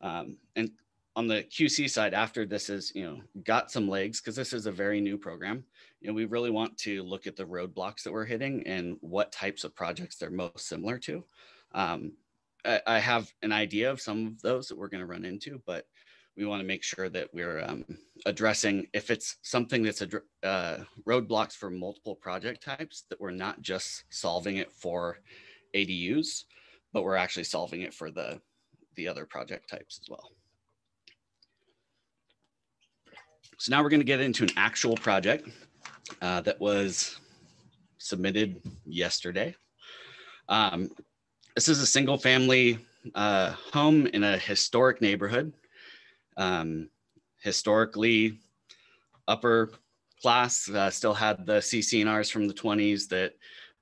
Um, and on the QC side, after this is you know got some legs because this is a very new program, you know we really want to look at the roadblocks that we're hitting and what types of projects they're most similar to. Um, I, have an idea of some of those that we're going to run into, but we want to make sure that we're um, addressing if it's something that's a uh, roadblocks for multiple project types that we're not just solving it for ADUs, but we're actually solving it for the the other project types as well. So now we're going to get into an actual project uh, that was submitted yesterday. Um, this is a single family uh, home in a historic neighborhood. Um, historically, upper class uh, still had the CC&Rs from the 20s that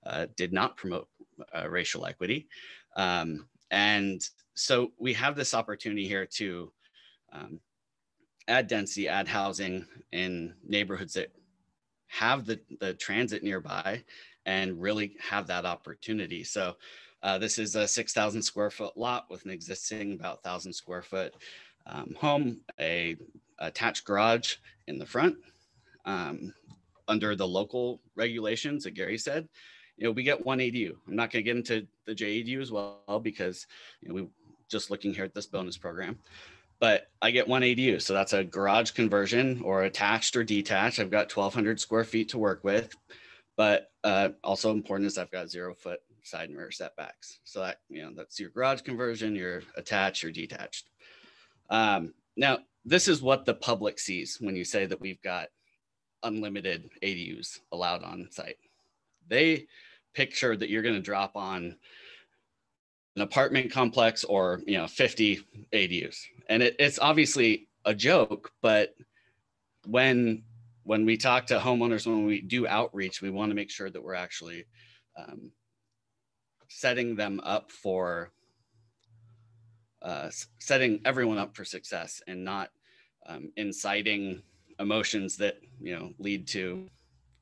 uh, did not promote uh, racial equity. Um, and so we have this opportunity here to um, add density, add housing in neighborhoods that have the, the transit nearby and really have that opportunity. So uh, this is a 6,000 square foot lot with an existing about 1,000 square foot um, home, a attached garage in the front. Um, under the local regulations that Gary said, you know, we get one ADU. I'm not going to get into the JADU as well because you know, we just looking here at this bonus program, but I get one ADU. So that's a garage conversion or attached or detached. I've got 1,200 square feet to work with, but uh, also important is I've got zero foot side and rear setbacks. So that, you know, that's your garage conversion, your attached, your detached. Um, now, this is what the public sees when you say that we've got unlimited ADUs allowed on site. They picture that you're going to drop on an apartment complex or you know 50 ADUs. And it, it's obviously a joke, but when when we talk to homeowners, when we do outreach, we want to make sure that we're actually um, setting them up for uh, setting everyone up for success and not um, inciting emotions that you know lead to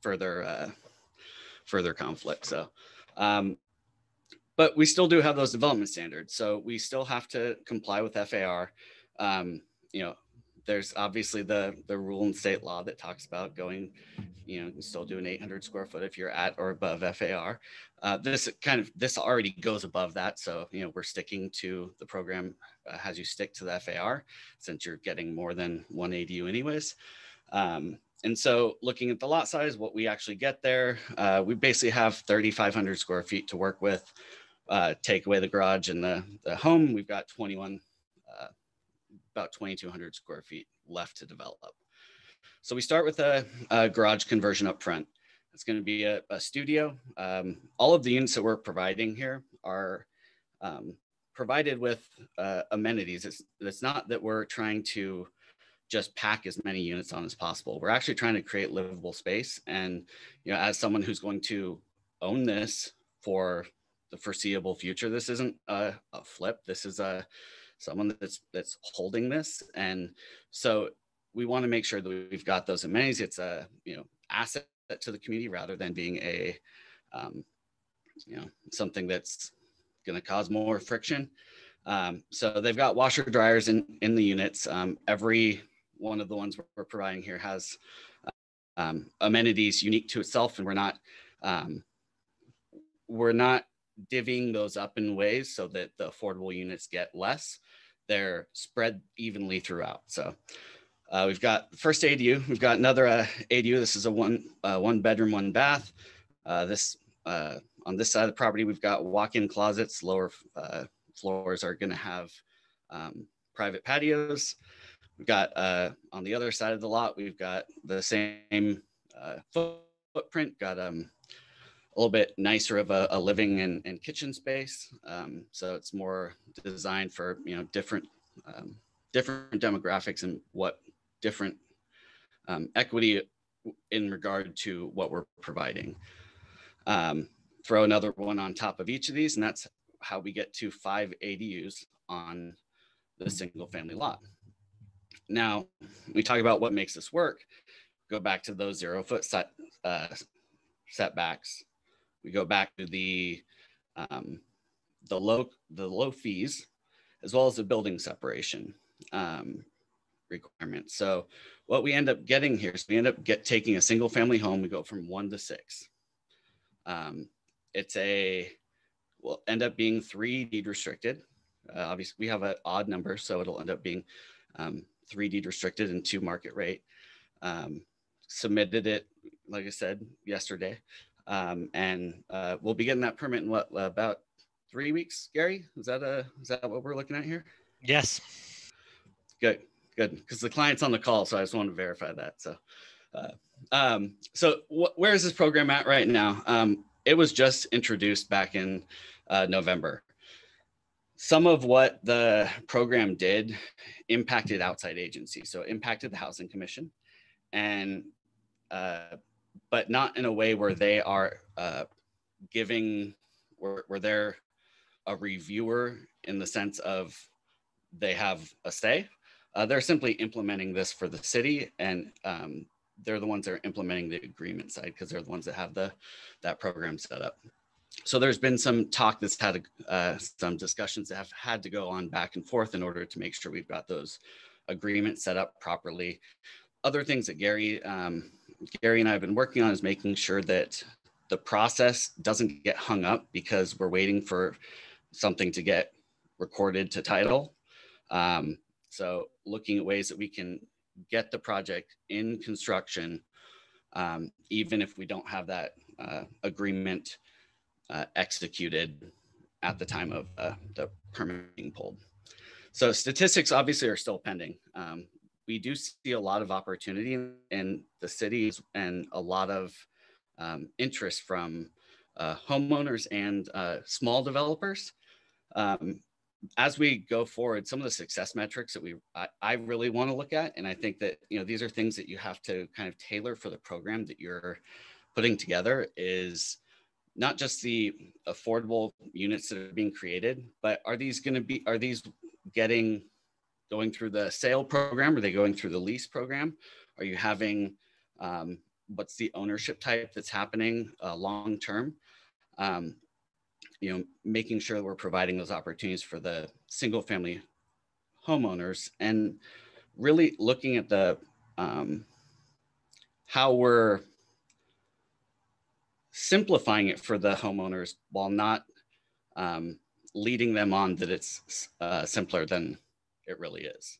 further uh, further conflict. So, um, but we still do have those development standards. So we still have to comply with FAR. Um, you know, there's obviously the the rule in state law that talks about going, you know, still do an 800 square foot if you're at or above FAR. Uh, this kind of this already goes above that, so you know we're sticking to the program uh, has you stick to the FAR since you're getting more than one ADU anyways. Um, and so looking at the lot size, what we actually get there, uh, we basically have 3,500 square feet to work with. Uh, take away the garage and the, the home, we've got 21, uh, about 2,200 square feet left to develop. So we start with a, a garage conversion up front. It's going to be a, a studio. Um, all of the units that we're providing here are um, provided with uh, amenities. It's, it's not that we're trying to just pack as many units on as possible. We're actually trying to create livable space. And, you know, as someone who's going to own this for the foreseeable future, this isn't a, a flip. This is a someone that's that's holding this. And so we want to make sure that we've got those amenities. It's a, you know, asset to the community rather than being a, um, you know, something that's going to cause more friction. Um, so they've got washer dryers in, in the units. Um, every one of the ones we're providing here has um, amenities unique to itself, and we're not um, we're not divvying those up in ways so that the affordable units get less. They're spread evenly throughout. So uh, we've got first ADU. We've got another uh, ADU. This is a one uh, one bedroom, one bath. Uh, this uh, on this side of the property, we've got walk-in closets. Lower uh, floors are going to have um, private patios. We've got on the other side of the lot, we've got the same footprint, got um, a little bit nicer of a, a living and, and, kitchen space. Um, so it's more designed for, you know, different, um, different demographics and what different um, equity in regard to what we're providing. Um, throw another one on top of each of these, and that's how we get to five ADUs on the single family lot. Now, we talk about what makes this work. Go back to those zero foot set, uh, setbacks. We go back to the um, the low the low fees, as well as the building separation um, requirement. So what we end up getting here is we end up get taking a single family home. We go from one to six. Um, it's a will end up being three deed restricted. Uh, obviously, we have an odd number, so it'll end up being um, three deed restricted and two market rate. Um, submitted it, like I said, yesterday. Um, and uh, we'll be getting that permit in what, about three weeks, Gary? Is that, a, is that what we're looking at here? Yes. Good, good. Because the client's on the call, so I just want to verify that. So, uh, um, so wh- where is this program at right now? Um, it was just introduced back in uh, November some of what the program did impacted outside agencies. So impacted the Housing Commission, and uh, but not in a way where they are uh, giving where, where they're a reviewer in the sense of they have a say. Uh, they're simply implementing this for the city, and um, they're the ones that are implementing the agreement side because they're the ones that have the that program set up so there's been some talk that's had uh, some discussions that have had to go on back and forth in order to make sure we've got those agreements set up properly. Other things that Gary, um, Gary and I have been working on is making sure that the process doesn't get hung up because we're waiting for something to get recorded to title. Um, so looking at ways that we can get the project in construction, um, even if we don't have that uh, agreement uh, executed at the time of uh, the permit being pulled. So statistics obviously are still pending. Um, we do see a lot of opportunity in, in the cities and a lot of um, interest from uh, homeowners and uh, small developers. Um, as we go forward, some of the success metrics that we I, I really want to look at, and I think that you know these are things that you have to kind of tailor for the program that you're putting together is not just the affordable units that are being created, but are these going to be are these getting going through the sale program? Are they going through the lease program? Are you having um, what's the ownership type that's happening uh, long term? Um, you know, making sure that we're providing those opportunities for the single family homeowners and really looking at the um, how we're simplifying it for the homeowners while not um, leading them on that it's uh, simpler than it really is.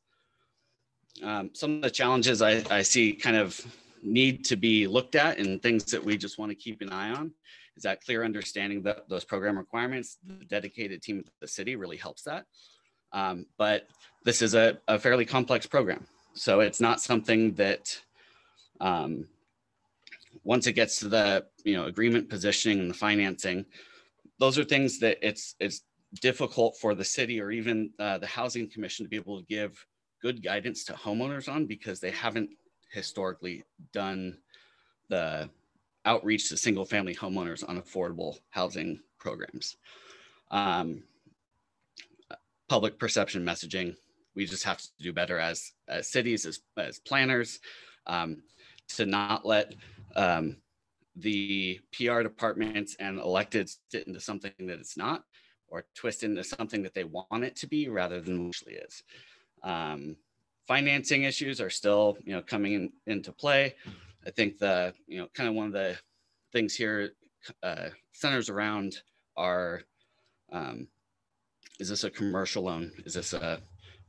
Um, some of the challenges I, I see kind of need to be looked at and things that we just want to keep an eye on is that clear understanding that those program requirements, the dedicated team of the city really helps that. Um, but this is a, a, fairly complex program. So it's not something that um, once it gets to the you know agreement positioning and the financing, those are things that it's it's difficult for the city or even uh, the housing commission to be able to give good guidance to homeowners on because they haven't historically done the outreach to single family homeowners on affordable housing programs. Um, public perception messaging, we just have to do better as, as cities, as, as planners, um, to not let um, the PR departments and electeds sit into something that it's not, or twist into something that they want it to be rather than actually is. Um, financing issues are still, you know, coming in, into play. I think the, you know, kind of one of the things here uh, centers around are, um, is this a commercial loan? Is this a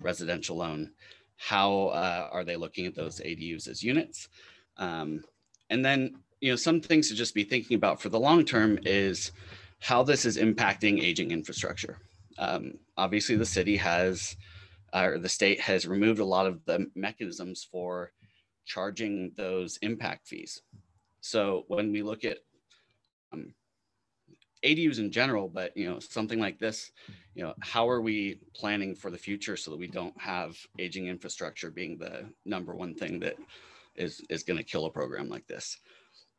residential loan? How uh, are they looking at those ADUs as units? Um, and then, you know, some things to just be thinking about for the long term is how this is impacting aging infrastructure. Um, obviously, the city has, or the state has removed a lot of the mechanisms for charging those impact fees. So when we look at um, ADUs in general, but you know something like this, you know, how are we planning for the future so that we don't have aging infrastructure being the number one thing that is is going to kill a program like this?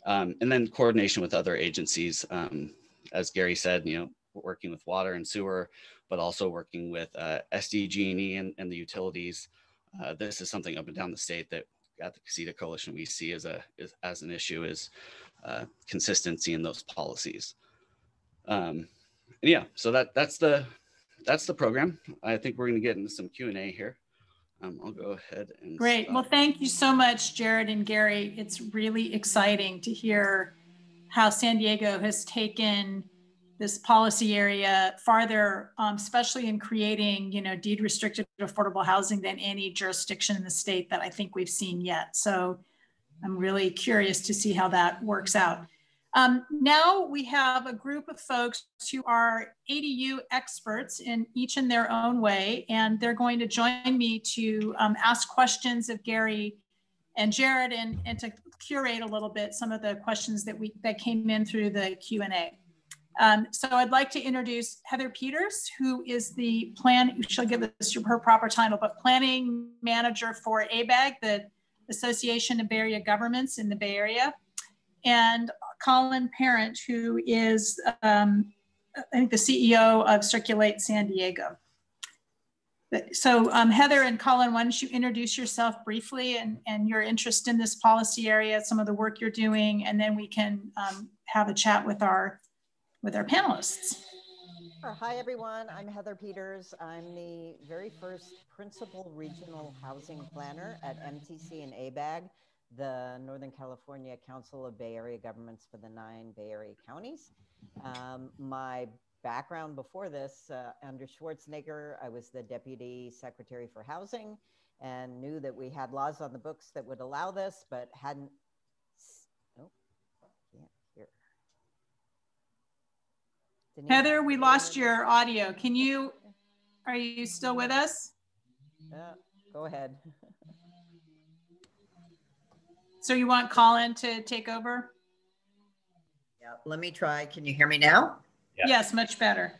Um, and then coordination with other agencies, um, as Gary said, you know, working with water and sewer, but also working with uh, SDG&E and, and the utilities. Uh, this is something up and down the state that at the Casita Coalition we see as a as, as an issue is uh, consistency in those policies. Um, and yeah, so that that's the that's the program. I think we're going to get into some Q and A here. Um, I'll go ahead and great. Stop. Well, thank you so much, Jared and Gary. It's really exciting to hear how San Diego has taken this policy area farther, um, especially in creating, you know, deed restricted affordable housing than any jurisdiction in the state that I think we've seen yet. So I'm really curious to see how that works out. Um, now we have a group of folks who are ADU experts in each in their own way, and they're going to join me to um, ask questions of Gary and Jared and, and to curate a little bit some of the questions that we that came in through the Q&A. Um, so I'd like to introduce Heather Peters, who is the plan, she'll give us her proper title, but planning manager for ABAG, the Association of Bay Area Governments in the Bay Area, and Colin Parent, who is, um, I think, the CEO of Circulate San Diego. So um, Heather and Colin, why don't you introduce yourself briefly and, and your interest in this policy area, some of the work you're doing, and then we can um, have a chat with our with our panelists. Hi, everyone. I'm Heather Peters. I'm the very first principal regional housing planner at MTC and ABAG, the Northern California Council of Bay Area Governments for the nine Bay Area counties. Um, my background before this, uh, under Schwarzenegger, I was the Deputy Secretary for Housing and knew that we had laws on the books that would allow this, but hadn't Heather, we lost your audio. Can you, are you still with us? Yeah, go ahead. so you want Colin to take over? Yeah. Yeah, let me try. Can you hear me now? Yeah. Yes, much better.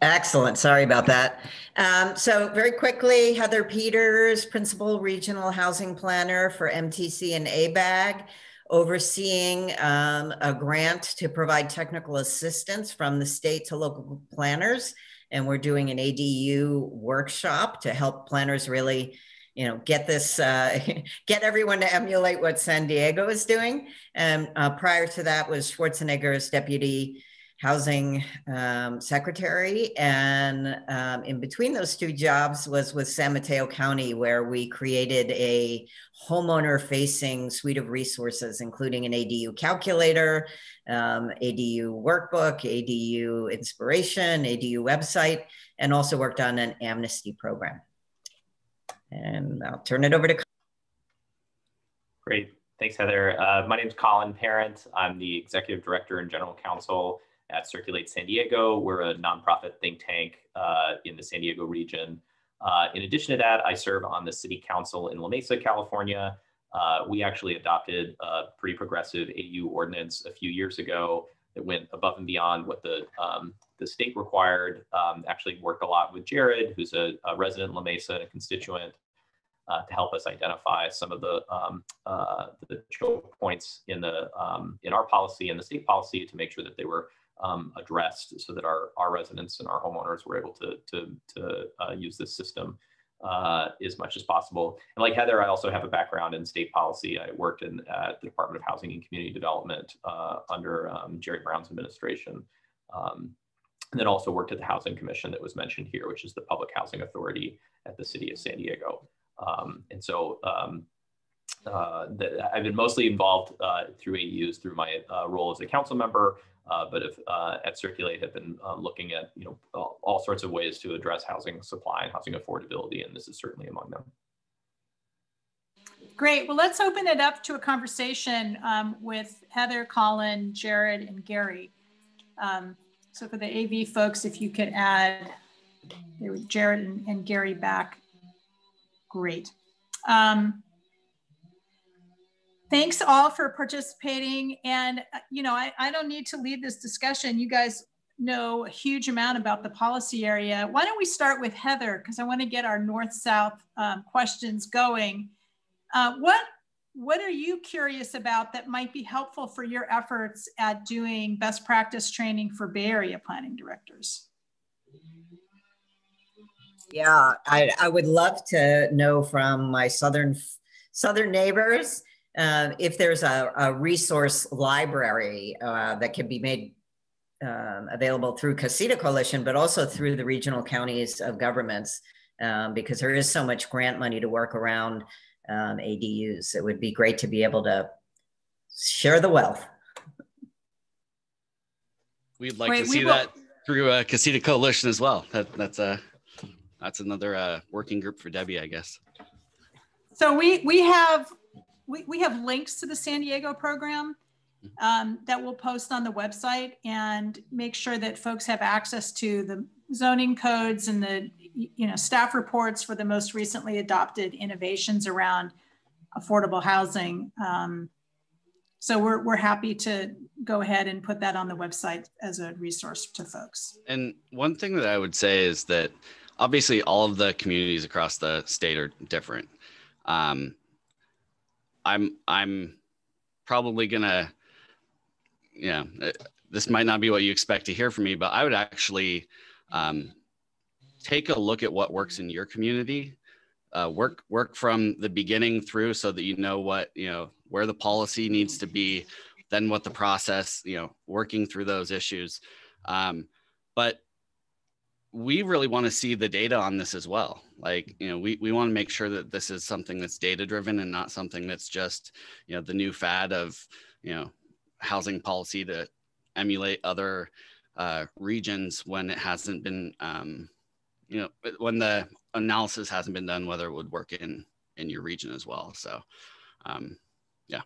Excellent. Sorry about that. Um, so very quickly, Heather Peters, Principal Regional Housing Planner for MTC and ABAG, overseeing um, a grant to provide technical assistance from the state to local planners. And we're doing an ADU workshop to help planners really you know, get this, uh, *laughs* get everyone to emulate what San Diego is doing. And uh, prior to that was Schwarzenegger's deputy housing um, secretary. And um, in between those two jobs was with San Mateo County, where we created a homeowner facing suite of resources, including an ADU calculator, um, ADU workbook, ADU inspiration, ADU website, and also worked on an amnesty program. And I'll turn it over to. Great. Thanks, Heather. Uh, my name is Colin Parent. I'm the executive director and general counsel at Circulate San Diego. We're a nonprofit think tank uh, in the San Diego region. Uh, in addition to that, I serve on the city council in La Mesa, California. Uh, we actually adopted a pretty progressive AU ordinance a few years ago that went above and beyond what the um, the state required. Um, actually worked a lot with Jared, who's a, a resident in La Mesa and a constituent, uh, to help us identify some of the um, uh, the choke points in the um, in our policy and the state policy to make sure that they were um, addressed so that our, our residents and our homeowners were able to, to, to uh, use this system uh, as much as possible. And like Heather, I also have a background in state policy. I worked in at the Department of Housing and Community Development uh, under um, Jerry Brown's administration. Um, and then also worked at the Housing Commission that was mentioned here, which is the public housing authority at the city of San Diego. Um, and so um, uh, I've been mostly involved uh, through AUs through my uh, role as a council member, uh, but if uh, at Circulate have been uh, looking at you know all, sorts of ways to address housing supply and housing affordability, and this is certainly among them. Great. Well, let's open it up to a conversation um, with Heather, Colin, Jared, and Gary. Um, so for the AV folks, if you could add Jared and, and Gary back, great. Um, thanks all for participating. And, uh, you know, I, I don't need to lead this discussion. You guys know a huge amount about the policy area. Why don't we start with Heather, because I want to get our north-south um, questions going. Uh, what, what are you curious about that might be helpful for your efforts at doing best practice training for Bay Area planning directors? Yeah, I, I would love to know from my southern southern neighbors uh, if there's a, a resource library uh, that can be made um, available through Casita Coalition, but also through the regional counties of governments, um, because there is so much grant money to work around um, ADUs. It would be great to be able to share the wealth. We'd like Wait, to see that through a Casita Coalition as well. That, that's a that's another uh, working group for Debbie, I guess. So we we have we, we have links to the San Diego program um, that we'll post on the website and make sure that folks have access to the zoning codes and the you know staff reports for the most recently adopted innovations around affordable housing. Um, so we're, we're happy to go ahead and put that on the website as a resource to folks. And one thing that I would say is that obviously all of the communities across the state are different. Um, I'm I'm probably gonna, yeah, uh, this might not be what you expect to hear from me, but I would actually um, take a look at what works in your community. Uh, work work from the beginning through so that you know what you know where the policy needs to be, then what the process you know working through those issues. Um, but we really want to see the data on this as well. Like, you know, we, we want to make sure that this is something that's data driven and not something that's just, you know, the new fad of, you know, housing policy to emulate other uh, regions when it hasn't been, um, you know, when the analysis hasn't been done, whether it would work in, in your region as well. So, um, yeah.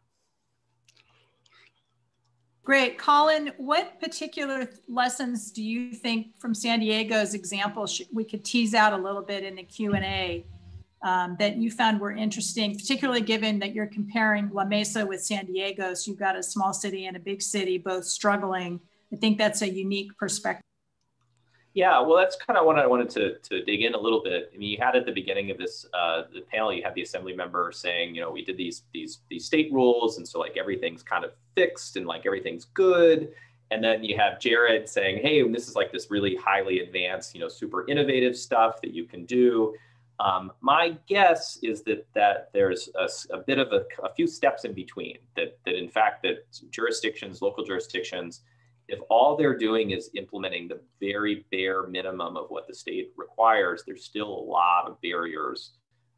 Great. Colin, what particular lessons do you think from San Diego's example we could tease out a little bit in the Q&A um, that you found were interesting, particularly given that you're comparing La Mesa with San Diego. So you've got a small city and a big city both struggling. I think that's a unique perspective. Yeah, well, that's kind of what I wanted to, to dig in a little bit. I mean, you had at the beginning of this uh, the panel, you had the assembly member saying, you know, we did these these these state rules, and so like everything's kind of fixed and like everything's good. And then you have Jared saying, hey, this is like this really highly advanced, you know, super innovative stuff that you can do. Um, my guess is that that there's a, a bit of a, a, few steps in between. That that in fact that jurisdictions, local jurisdictions, if all they're doing is implementing the very bare minimum of what the state requires, there's still a lot of barriers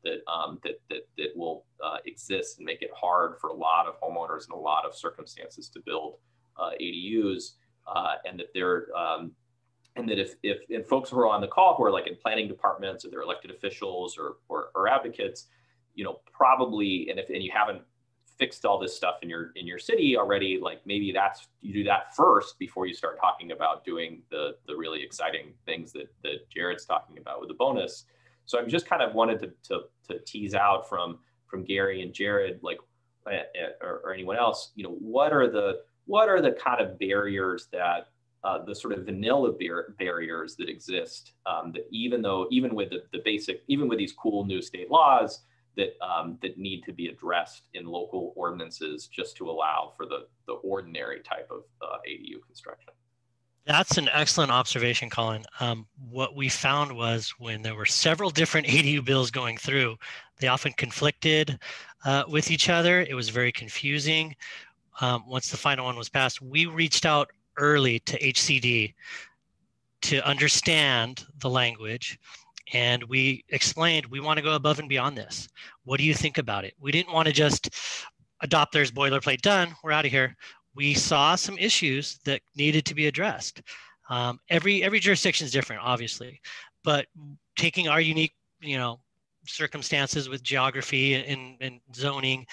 that um, that that that will uh, exist and make it hard for a lot of homeowners in a lot of circumstances to build uh, ADUs, uh, and that they're um, and that if, if and folks who are on the call who are like in planning departments or they're elected officials or, or, or advocates, you know, probably, and if, and you haven't fixed all this stuff in your, in your city already, like maybe that's, you do that first before you start talking about doing the, the really exciting things that, that Jared's talking about with the bonus. So I'm just kind of wanted to, to, to tease out from, from Gary and Jared, like, eh, eh, or, or anyone else, you know, what are the, what are the kind of barriers that uh, the sort of vanilla bar- barriers that exist um, that even though even with the, the basic even with these cool new state laws that um, that need to be addressed in local ordinances just to allow for the the ordinary type of uh, ADU construction. That's an excellent observation, Colin. Um, what we found was when there were several different *laughs* ADU bills going through, they often conflicted uh, with each other. It was very confusing. Um, once the final one was passed, we reached out early to HCD to understand the language. And we explained we want to go above and beyond this. What do you think about it? We didn't want to just adopt there's boilerplate done, we're out of here. We saw some issues that needed to be addressed. Um, every every jurisdiction is different, obviously, but taking our unique, you know, circumstances with geography and, and zoning,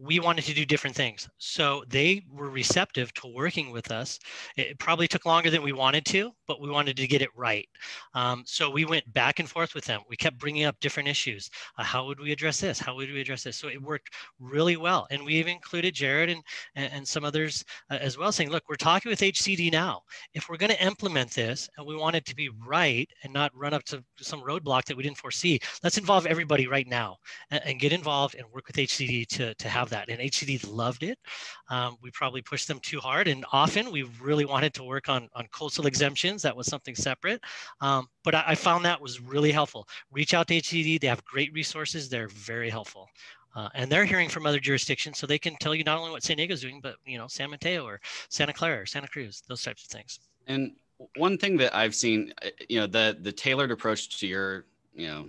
we wanted to do different things. So they were receptive to working with us. It probably took longer than we wanted to, but we wanted to get it right. Um, so we went back and forth with them. We kept bringing up different issues. Uh, how would we address this? How would we address this? So it worked really well. And we even included Jared and, and, some others uh, as well saying, look, we're talking with HCD now. If we're going to implement this and we want it to be right and not run up to some roadblock that we didn't foresee, let's involve everybody right now and, and get involved and work with HCD to, to have that. And HCD loved it. Um, we probably pushed them too hard. And often we really wanted to work on, on coastal exemptions. That was something separate. Um, but I, I, found that was really helpful. Reach out to HCD. They have great resources. They're very helpful. Uh, and they're hearing from other jurisdictions, so they can tell you not only what San Diego's doing, but you know, San Mateo or Santa Clara or Santa Cruz, those types of things. And one thing that I've seen, uh, you know, the the tailored approach to your, you know,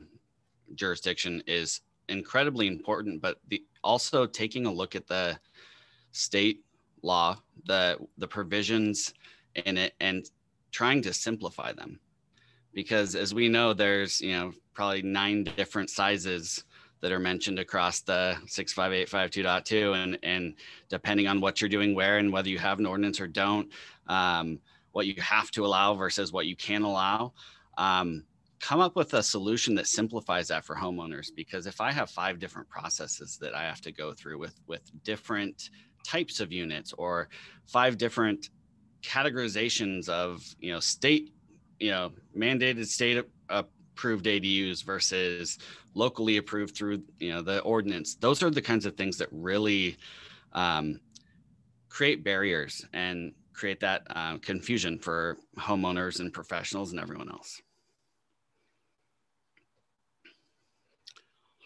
jurisdiction is incredibly important, but the also taking a look at the state law, the the provisions in it, and trying to simplify them, because as we know, there's you know probably nine different sizes that are mentioned across the 65852.2 and and depending on what you're doing where and whether you have an ordinance or don't um, what you have to allow versus what you can allow. Um, come up with a solution that simplifies that for homeowners because if i have five different processes that i have to go through with with different types of units or five different categorizations of you know state you know mandated state approved adus versus locally approved through you know the ordinance those are the kinds of things that really um, create barriers and create that uh, confusion for homeowners and professionals and everyone else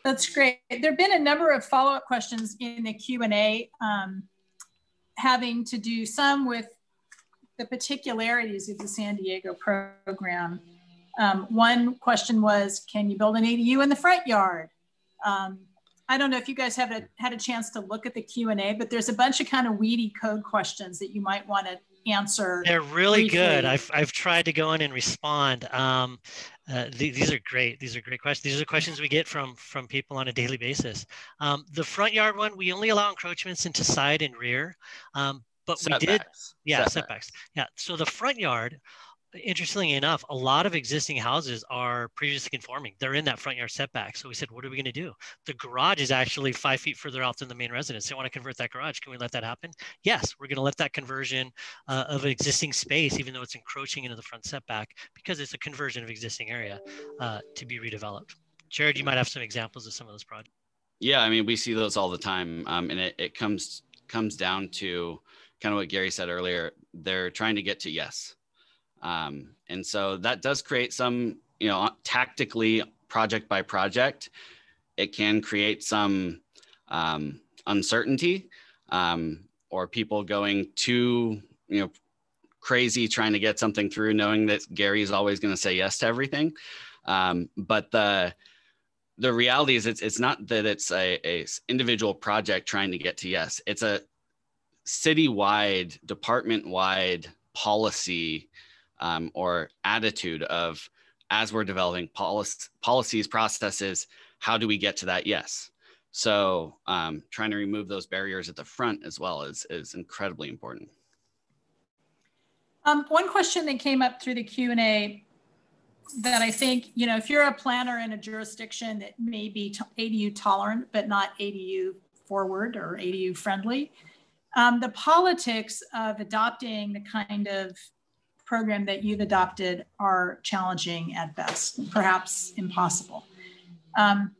That's great. There have been a number of follow-up questions in the Q&A um, having to do some with the particularities of the San Diego program. Um, one question was, can you build an ADU in the front yard? Um, I don't know if you guys have a, had a chance to look at the Q&A, but there's a bunch of kind of weedy code questions that you might want to answer. They're really briefly. good. I've, I've tried to go in and respond. Um, uh, th- these are great. These are great questions. These are questions we get from from people on a daily basis. Um, the front yard one, we only allow encroachments into side and rear, um, but setbacks. we did, yeah, setbacks. setbacks. Yeah. So the front yard, interestingly enough, a lot of existing houses are previously conforming. They're in that front yard setback. So we said, what are we going to do? The garage is actually five feet further out than the main residence. They want to convert that garage. Can we let that happen? Yes, we're going to let that conversion uh, of existing space, even though it's encroaching into the front setback, because it's a conversion of existing area uh, to be redeveloped. Jared, you might have some examples of some of those projects. Yeah, I mean, we see those all the time, um, and it, it comes comes down to kind of what Gary said earlier. They're trying to get to yes um, and so that does create some, you know, tactically project by project, it can create some um, uncertainty um, or people going too, you know, crazy trying to get something through, knowing that Gary is always going to say yes to everything. Um, but the the reality is, it's it's not that it's a, a individual project trying to get to yes. It's a citywide, department wide policy um, or attitude of as we're developing policy, policies, processes, how do we get to that yes? So um, trying to remove those barriers at the front as well is, is incredibly important. Um, one question that came up through the Q&A that I think, you know, if you're a planner in a jurisdiction that may be ADU tolerant, but not ADU forward or ADU friendly, um, the politics of adopting the kind of program that you've adopted are challenging at best, perhaps impossible. Um,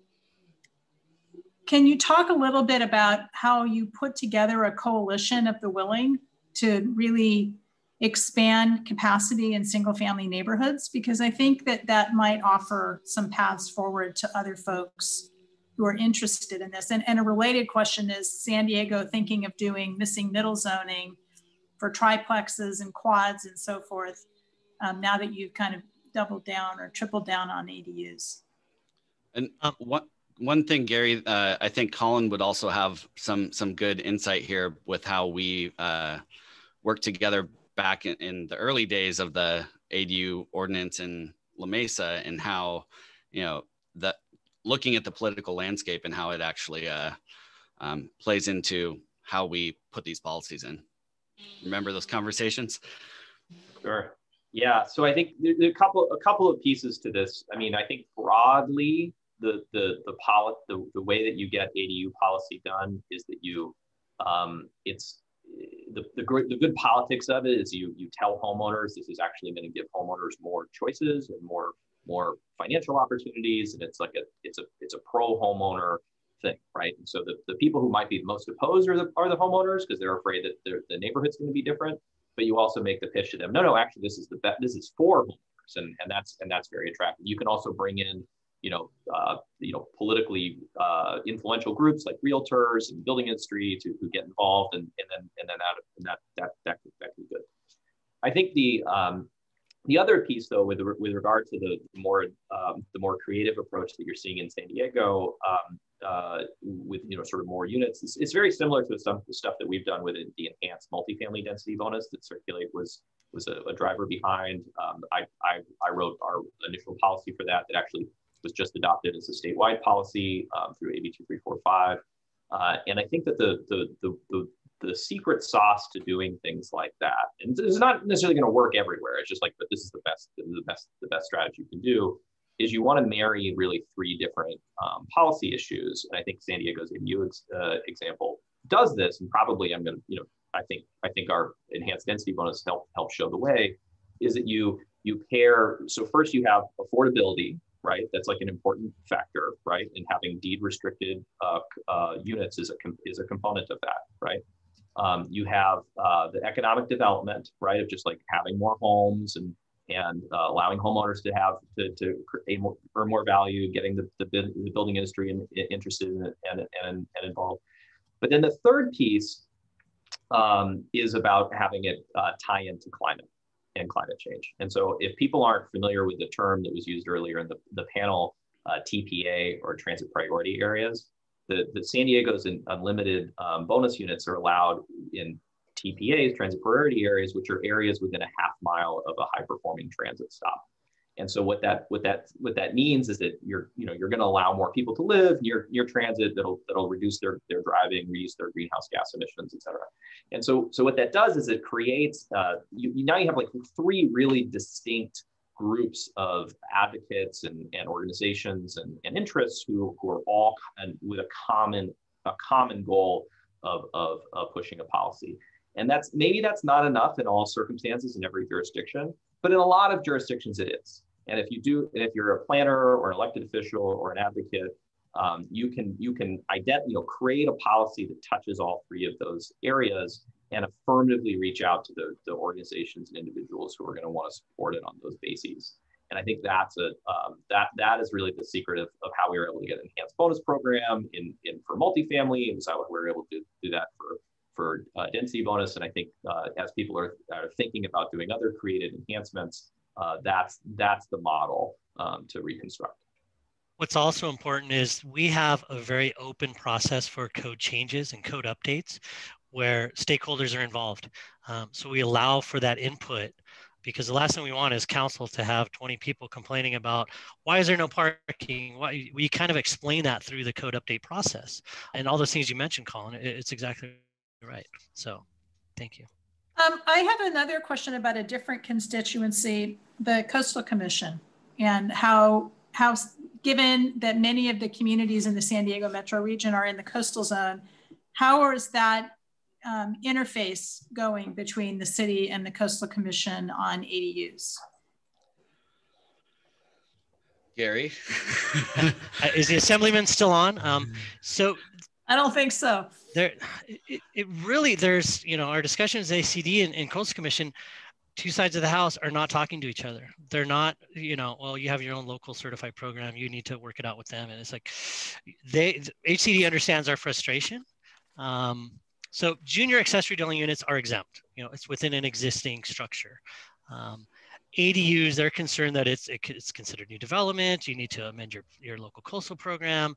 can you talk a little bit about how you put together a coalition of the willing to really expand capacity in single family neighborhoods? Because I think that that might offer some paths forward to other folks who are interested in this. And, and a related question is San Diego thinking of doing missing middle zoning for triplexes and quads and so forth um, now that you've kind of doubled down or tripled down on ADUs. And um, one, thing, Gary, uh, I think Colin would also have some some good insight here with how we uh, worked together back in, in, the early days of the ADU ordinance in La Mesa and how, you know, that looking at the political landscape and how it actually uh, um, plays into how we put these policies in. Remember those conversations? Sure. Yeah. So I think there's a couple a couple of pieces to this. I mean, I think broadly the the the poli- the, the way that you get ADU policy done is that you um, it's the, the, the good politics of it is you you tell homeowners this is actually going to give homeowners more choices and more more financial opportunities and it's like a it's a it's a pro homeowner thing, right? And so the, the people who might be most opposed are the, are the homeowners because they're afraid that the neighborhood's going to be different. But you also make the pitch to them, no, no, actually, this is the best. This is for homeowners, and and that's and that's very attractive. You can also bring in, you know, uh, you know, politically uh, influential groups like realtors and building industry to who get involved, and and then and then that and that that that that could be good. I think the um, the other piece, though, with, with regard to the more um, the more creative approach that you're seeing in San Diego, um, uh, with you know sort of more units. It's, it's, very similar to some stuff that we've done with the enhanced multifamily density bonus that Circulate was was a, a driver behind. Um, I, I, I wrote our initial policy for that that actually was just adopted as a statewide policy um, through AB 2345. Uh, and I think that the, the, the, the, the secret sauce to doing things like that, and it's not necessarily going to work everywhere. It's just like, but this is the best, the best, the best strategy you can do is you want to marry really three different um, policy issues. And I think San Diego's ADU ex, uh, example does this, and probably I'm going to, you know, I think I think our enhanced density bonus help help show the way. Is that you you pair? So first you have affordability, right? That's like an important factor, right? And having deed restricted uh, uh, units is a is a component of that, right? Um, you have uh, the economic development, right? Of just like having more homes and and uh, allowing homeowners to have to, to create more, earn more value, getting the, the, the building industry in, in, interested in it and, and, and involved. But then the third piece um, is about having it uh, tie into climate and climate change. And so if people aren't familiar with the term that was used earlier in the, the panel, uh, TPA or transit priority areas, the, the San Diego's unlimited um, bonus units are allowed in TPAs, transit priority areas, which are areas within a half mile of a high performing transit stop. And so what that what that what that means is that you're you know you're going to allow more people to live near near transit that'll that'll reduce their their driving, reduce their greenhouse gas emissions, et cetera. And so so what that does is it creates uh, you, you now you have like three really distinct groups of advocates and, and organizations and, and interests who, who are all and with a common a common goal of, of, of pushing a policy. And that's maybe that's not enough in all circumstances in every jurisdiction, but in a lot of jurisdictions it is. And if you do, and if you're a planner or an elected official or an advocate, um, you can you can ident- you know create a policy that touches all three of those areas and affirmatively reach out to the, the organizations and individuals who are going to want to support it on those bases. And I think that's a um, that that is really the secret of, of how we were able to get an enhanced bonus program in, in for multifamily, and so we were able to do that for for uh, density bonus. And I think uh, as people are, are thinking about doing other creative enhancements, uh, that's that's the model um, to reconstruct. What's also important is we have a very open process for code changes and code updates where stakeholders are involved. Um, so we allow for that input because the last thing we want is council to have 20 people complaining about why is there no parking why we kind of explain that through the code update process and all those things you mentioned colin it's exactly right so thank you um, i have another question about a different constituency the coastal commission and how how given that many of the communities in the san diego metro region are in the coastal zone how is that um, interface going between the city and the Coastal Commission on ADUs? Gary. *laughs* Is the assemblyman still on? Um, *laughs* so I don't think so. There, it, it, really, there's, you know, our discussions HCD and, and Coastal Commission, two sides of the house are not talking to each other. They're not, you know, well, you have your own local certified program. You need to work it out with them. And it's like, they, HCD understands our frustration. Um, so junior accessory dwelling units are exempt. You know, it's within an existing structure. Um, ADUs, they're concerned that it's it's considered new development. You need to amend your, your local coastal program.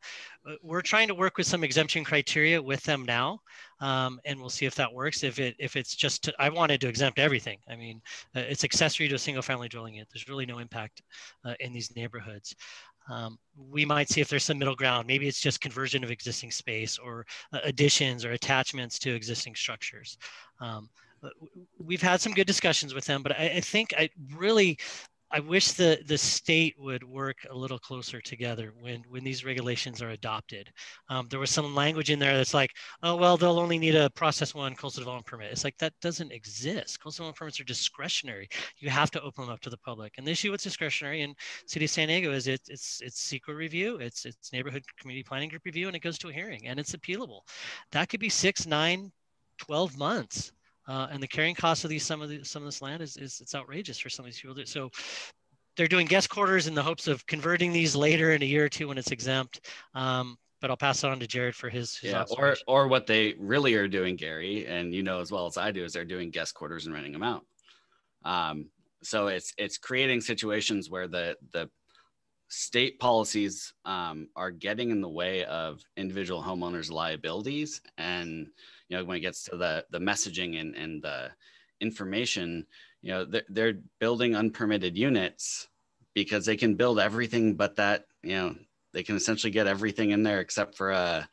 Uh, we're trying to work with some exemption criteria with them now, um, and we'll see if that works. If it if it's just to, I wanted to exempt everything. I mean, uh, it's accessory to a single family dwelling unit. There's really no impact uh, in these neighborhoods um, we might see if there's some middle ground. Maybe it's just conversion of existing space or uh, additions or attachments to existing structures. Um, we've had some good discussions with them, but I, I think I really I wish the the state would work a little closer together when when these regulations are adopted. Um, there was some language in there that's like, oh well, they'll only need a process one coastal development permit. It's like that doesn't exist. Coastal development permits are discretionary. You have to open them up to the public. And the issue with discretionary in City of San Diego is it, it's it's CEQA review, it's it's neighborhood community planning group review, and it goes to a hearing and it's appealable. That could be six, nine, 12 months. Uh, and the carrying cost of these some of the, some of this land is, is it's outrageous for some of these people. So they're doing guest quarters in the hopes of converting these later in a year or two when it's exempt. Um, but I'll pass it on to Jared for his, his yeah, or or what they really are doing, Gary, and you know as well as I do, is they're doing guest quarters and renting them out. Um, so it's it's creating situations where the the state policies um, are getting in the way of individual homeowners' liabilities and you know when it gets to the the messaging and and the information you know they're, they're building unpermitted units because they can build everything but that you know they can essentially get everything in there except for a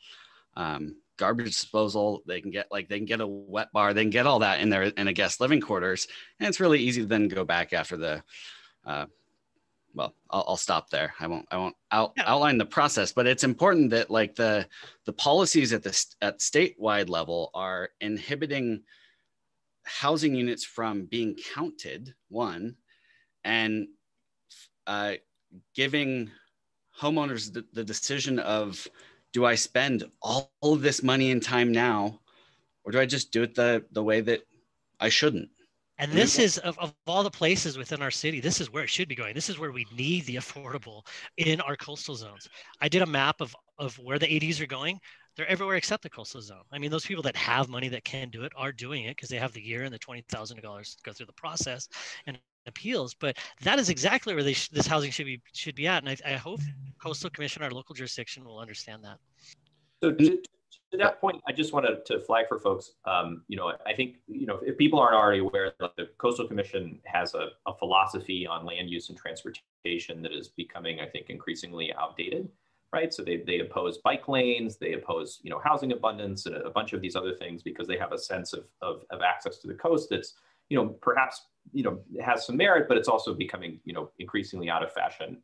um, garbage disposal. They can get like they can get a wet bar. They can get all that in there in a guest living quarters. And it's really easy to then go back after the uh, well I'll, I'll, stop there i won't i won't out, yeah. outline the process but it's important that like the the policies at the at statewide level are inhibiting housing units from being counted one and uh, giving homeowners the, the decision of do i spend all of this money and time now or do i just do it the the way that i shouldn't and this is of, of all the places within our city, this is where it should be going. This is where we need the affordable in our coastal zones. I did a map of, of where the ADs are going. They're everywhere except the coastal zone. I mean, those people that have money that can do it are doing it because they have the year and the twenty thousand dollars to go through the process and appeals. But that is exactly where sh- this housing should be should be at. And I, I hope coastal commission, our local jurisdiction, will understand that. So to, to that point, I just wanted to flag for folks, um, you know, I think, you know, if people aren't already aware, the Coastal Commission has a, a philosophy on land use and transportation transportation that is becoming, I think, increasingly outdated, right? So they, they oppose bike lanes, they oppose, you know, housing abundance and a bunch of these other things because they have a sense of, of, of access to the coast that's, you know, perhaps, you know, has some merit, but it's also becoming, you know, increasingly out of fashion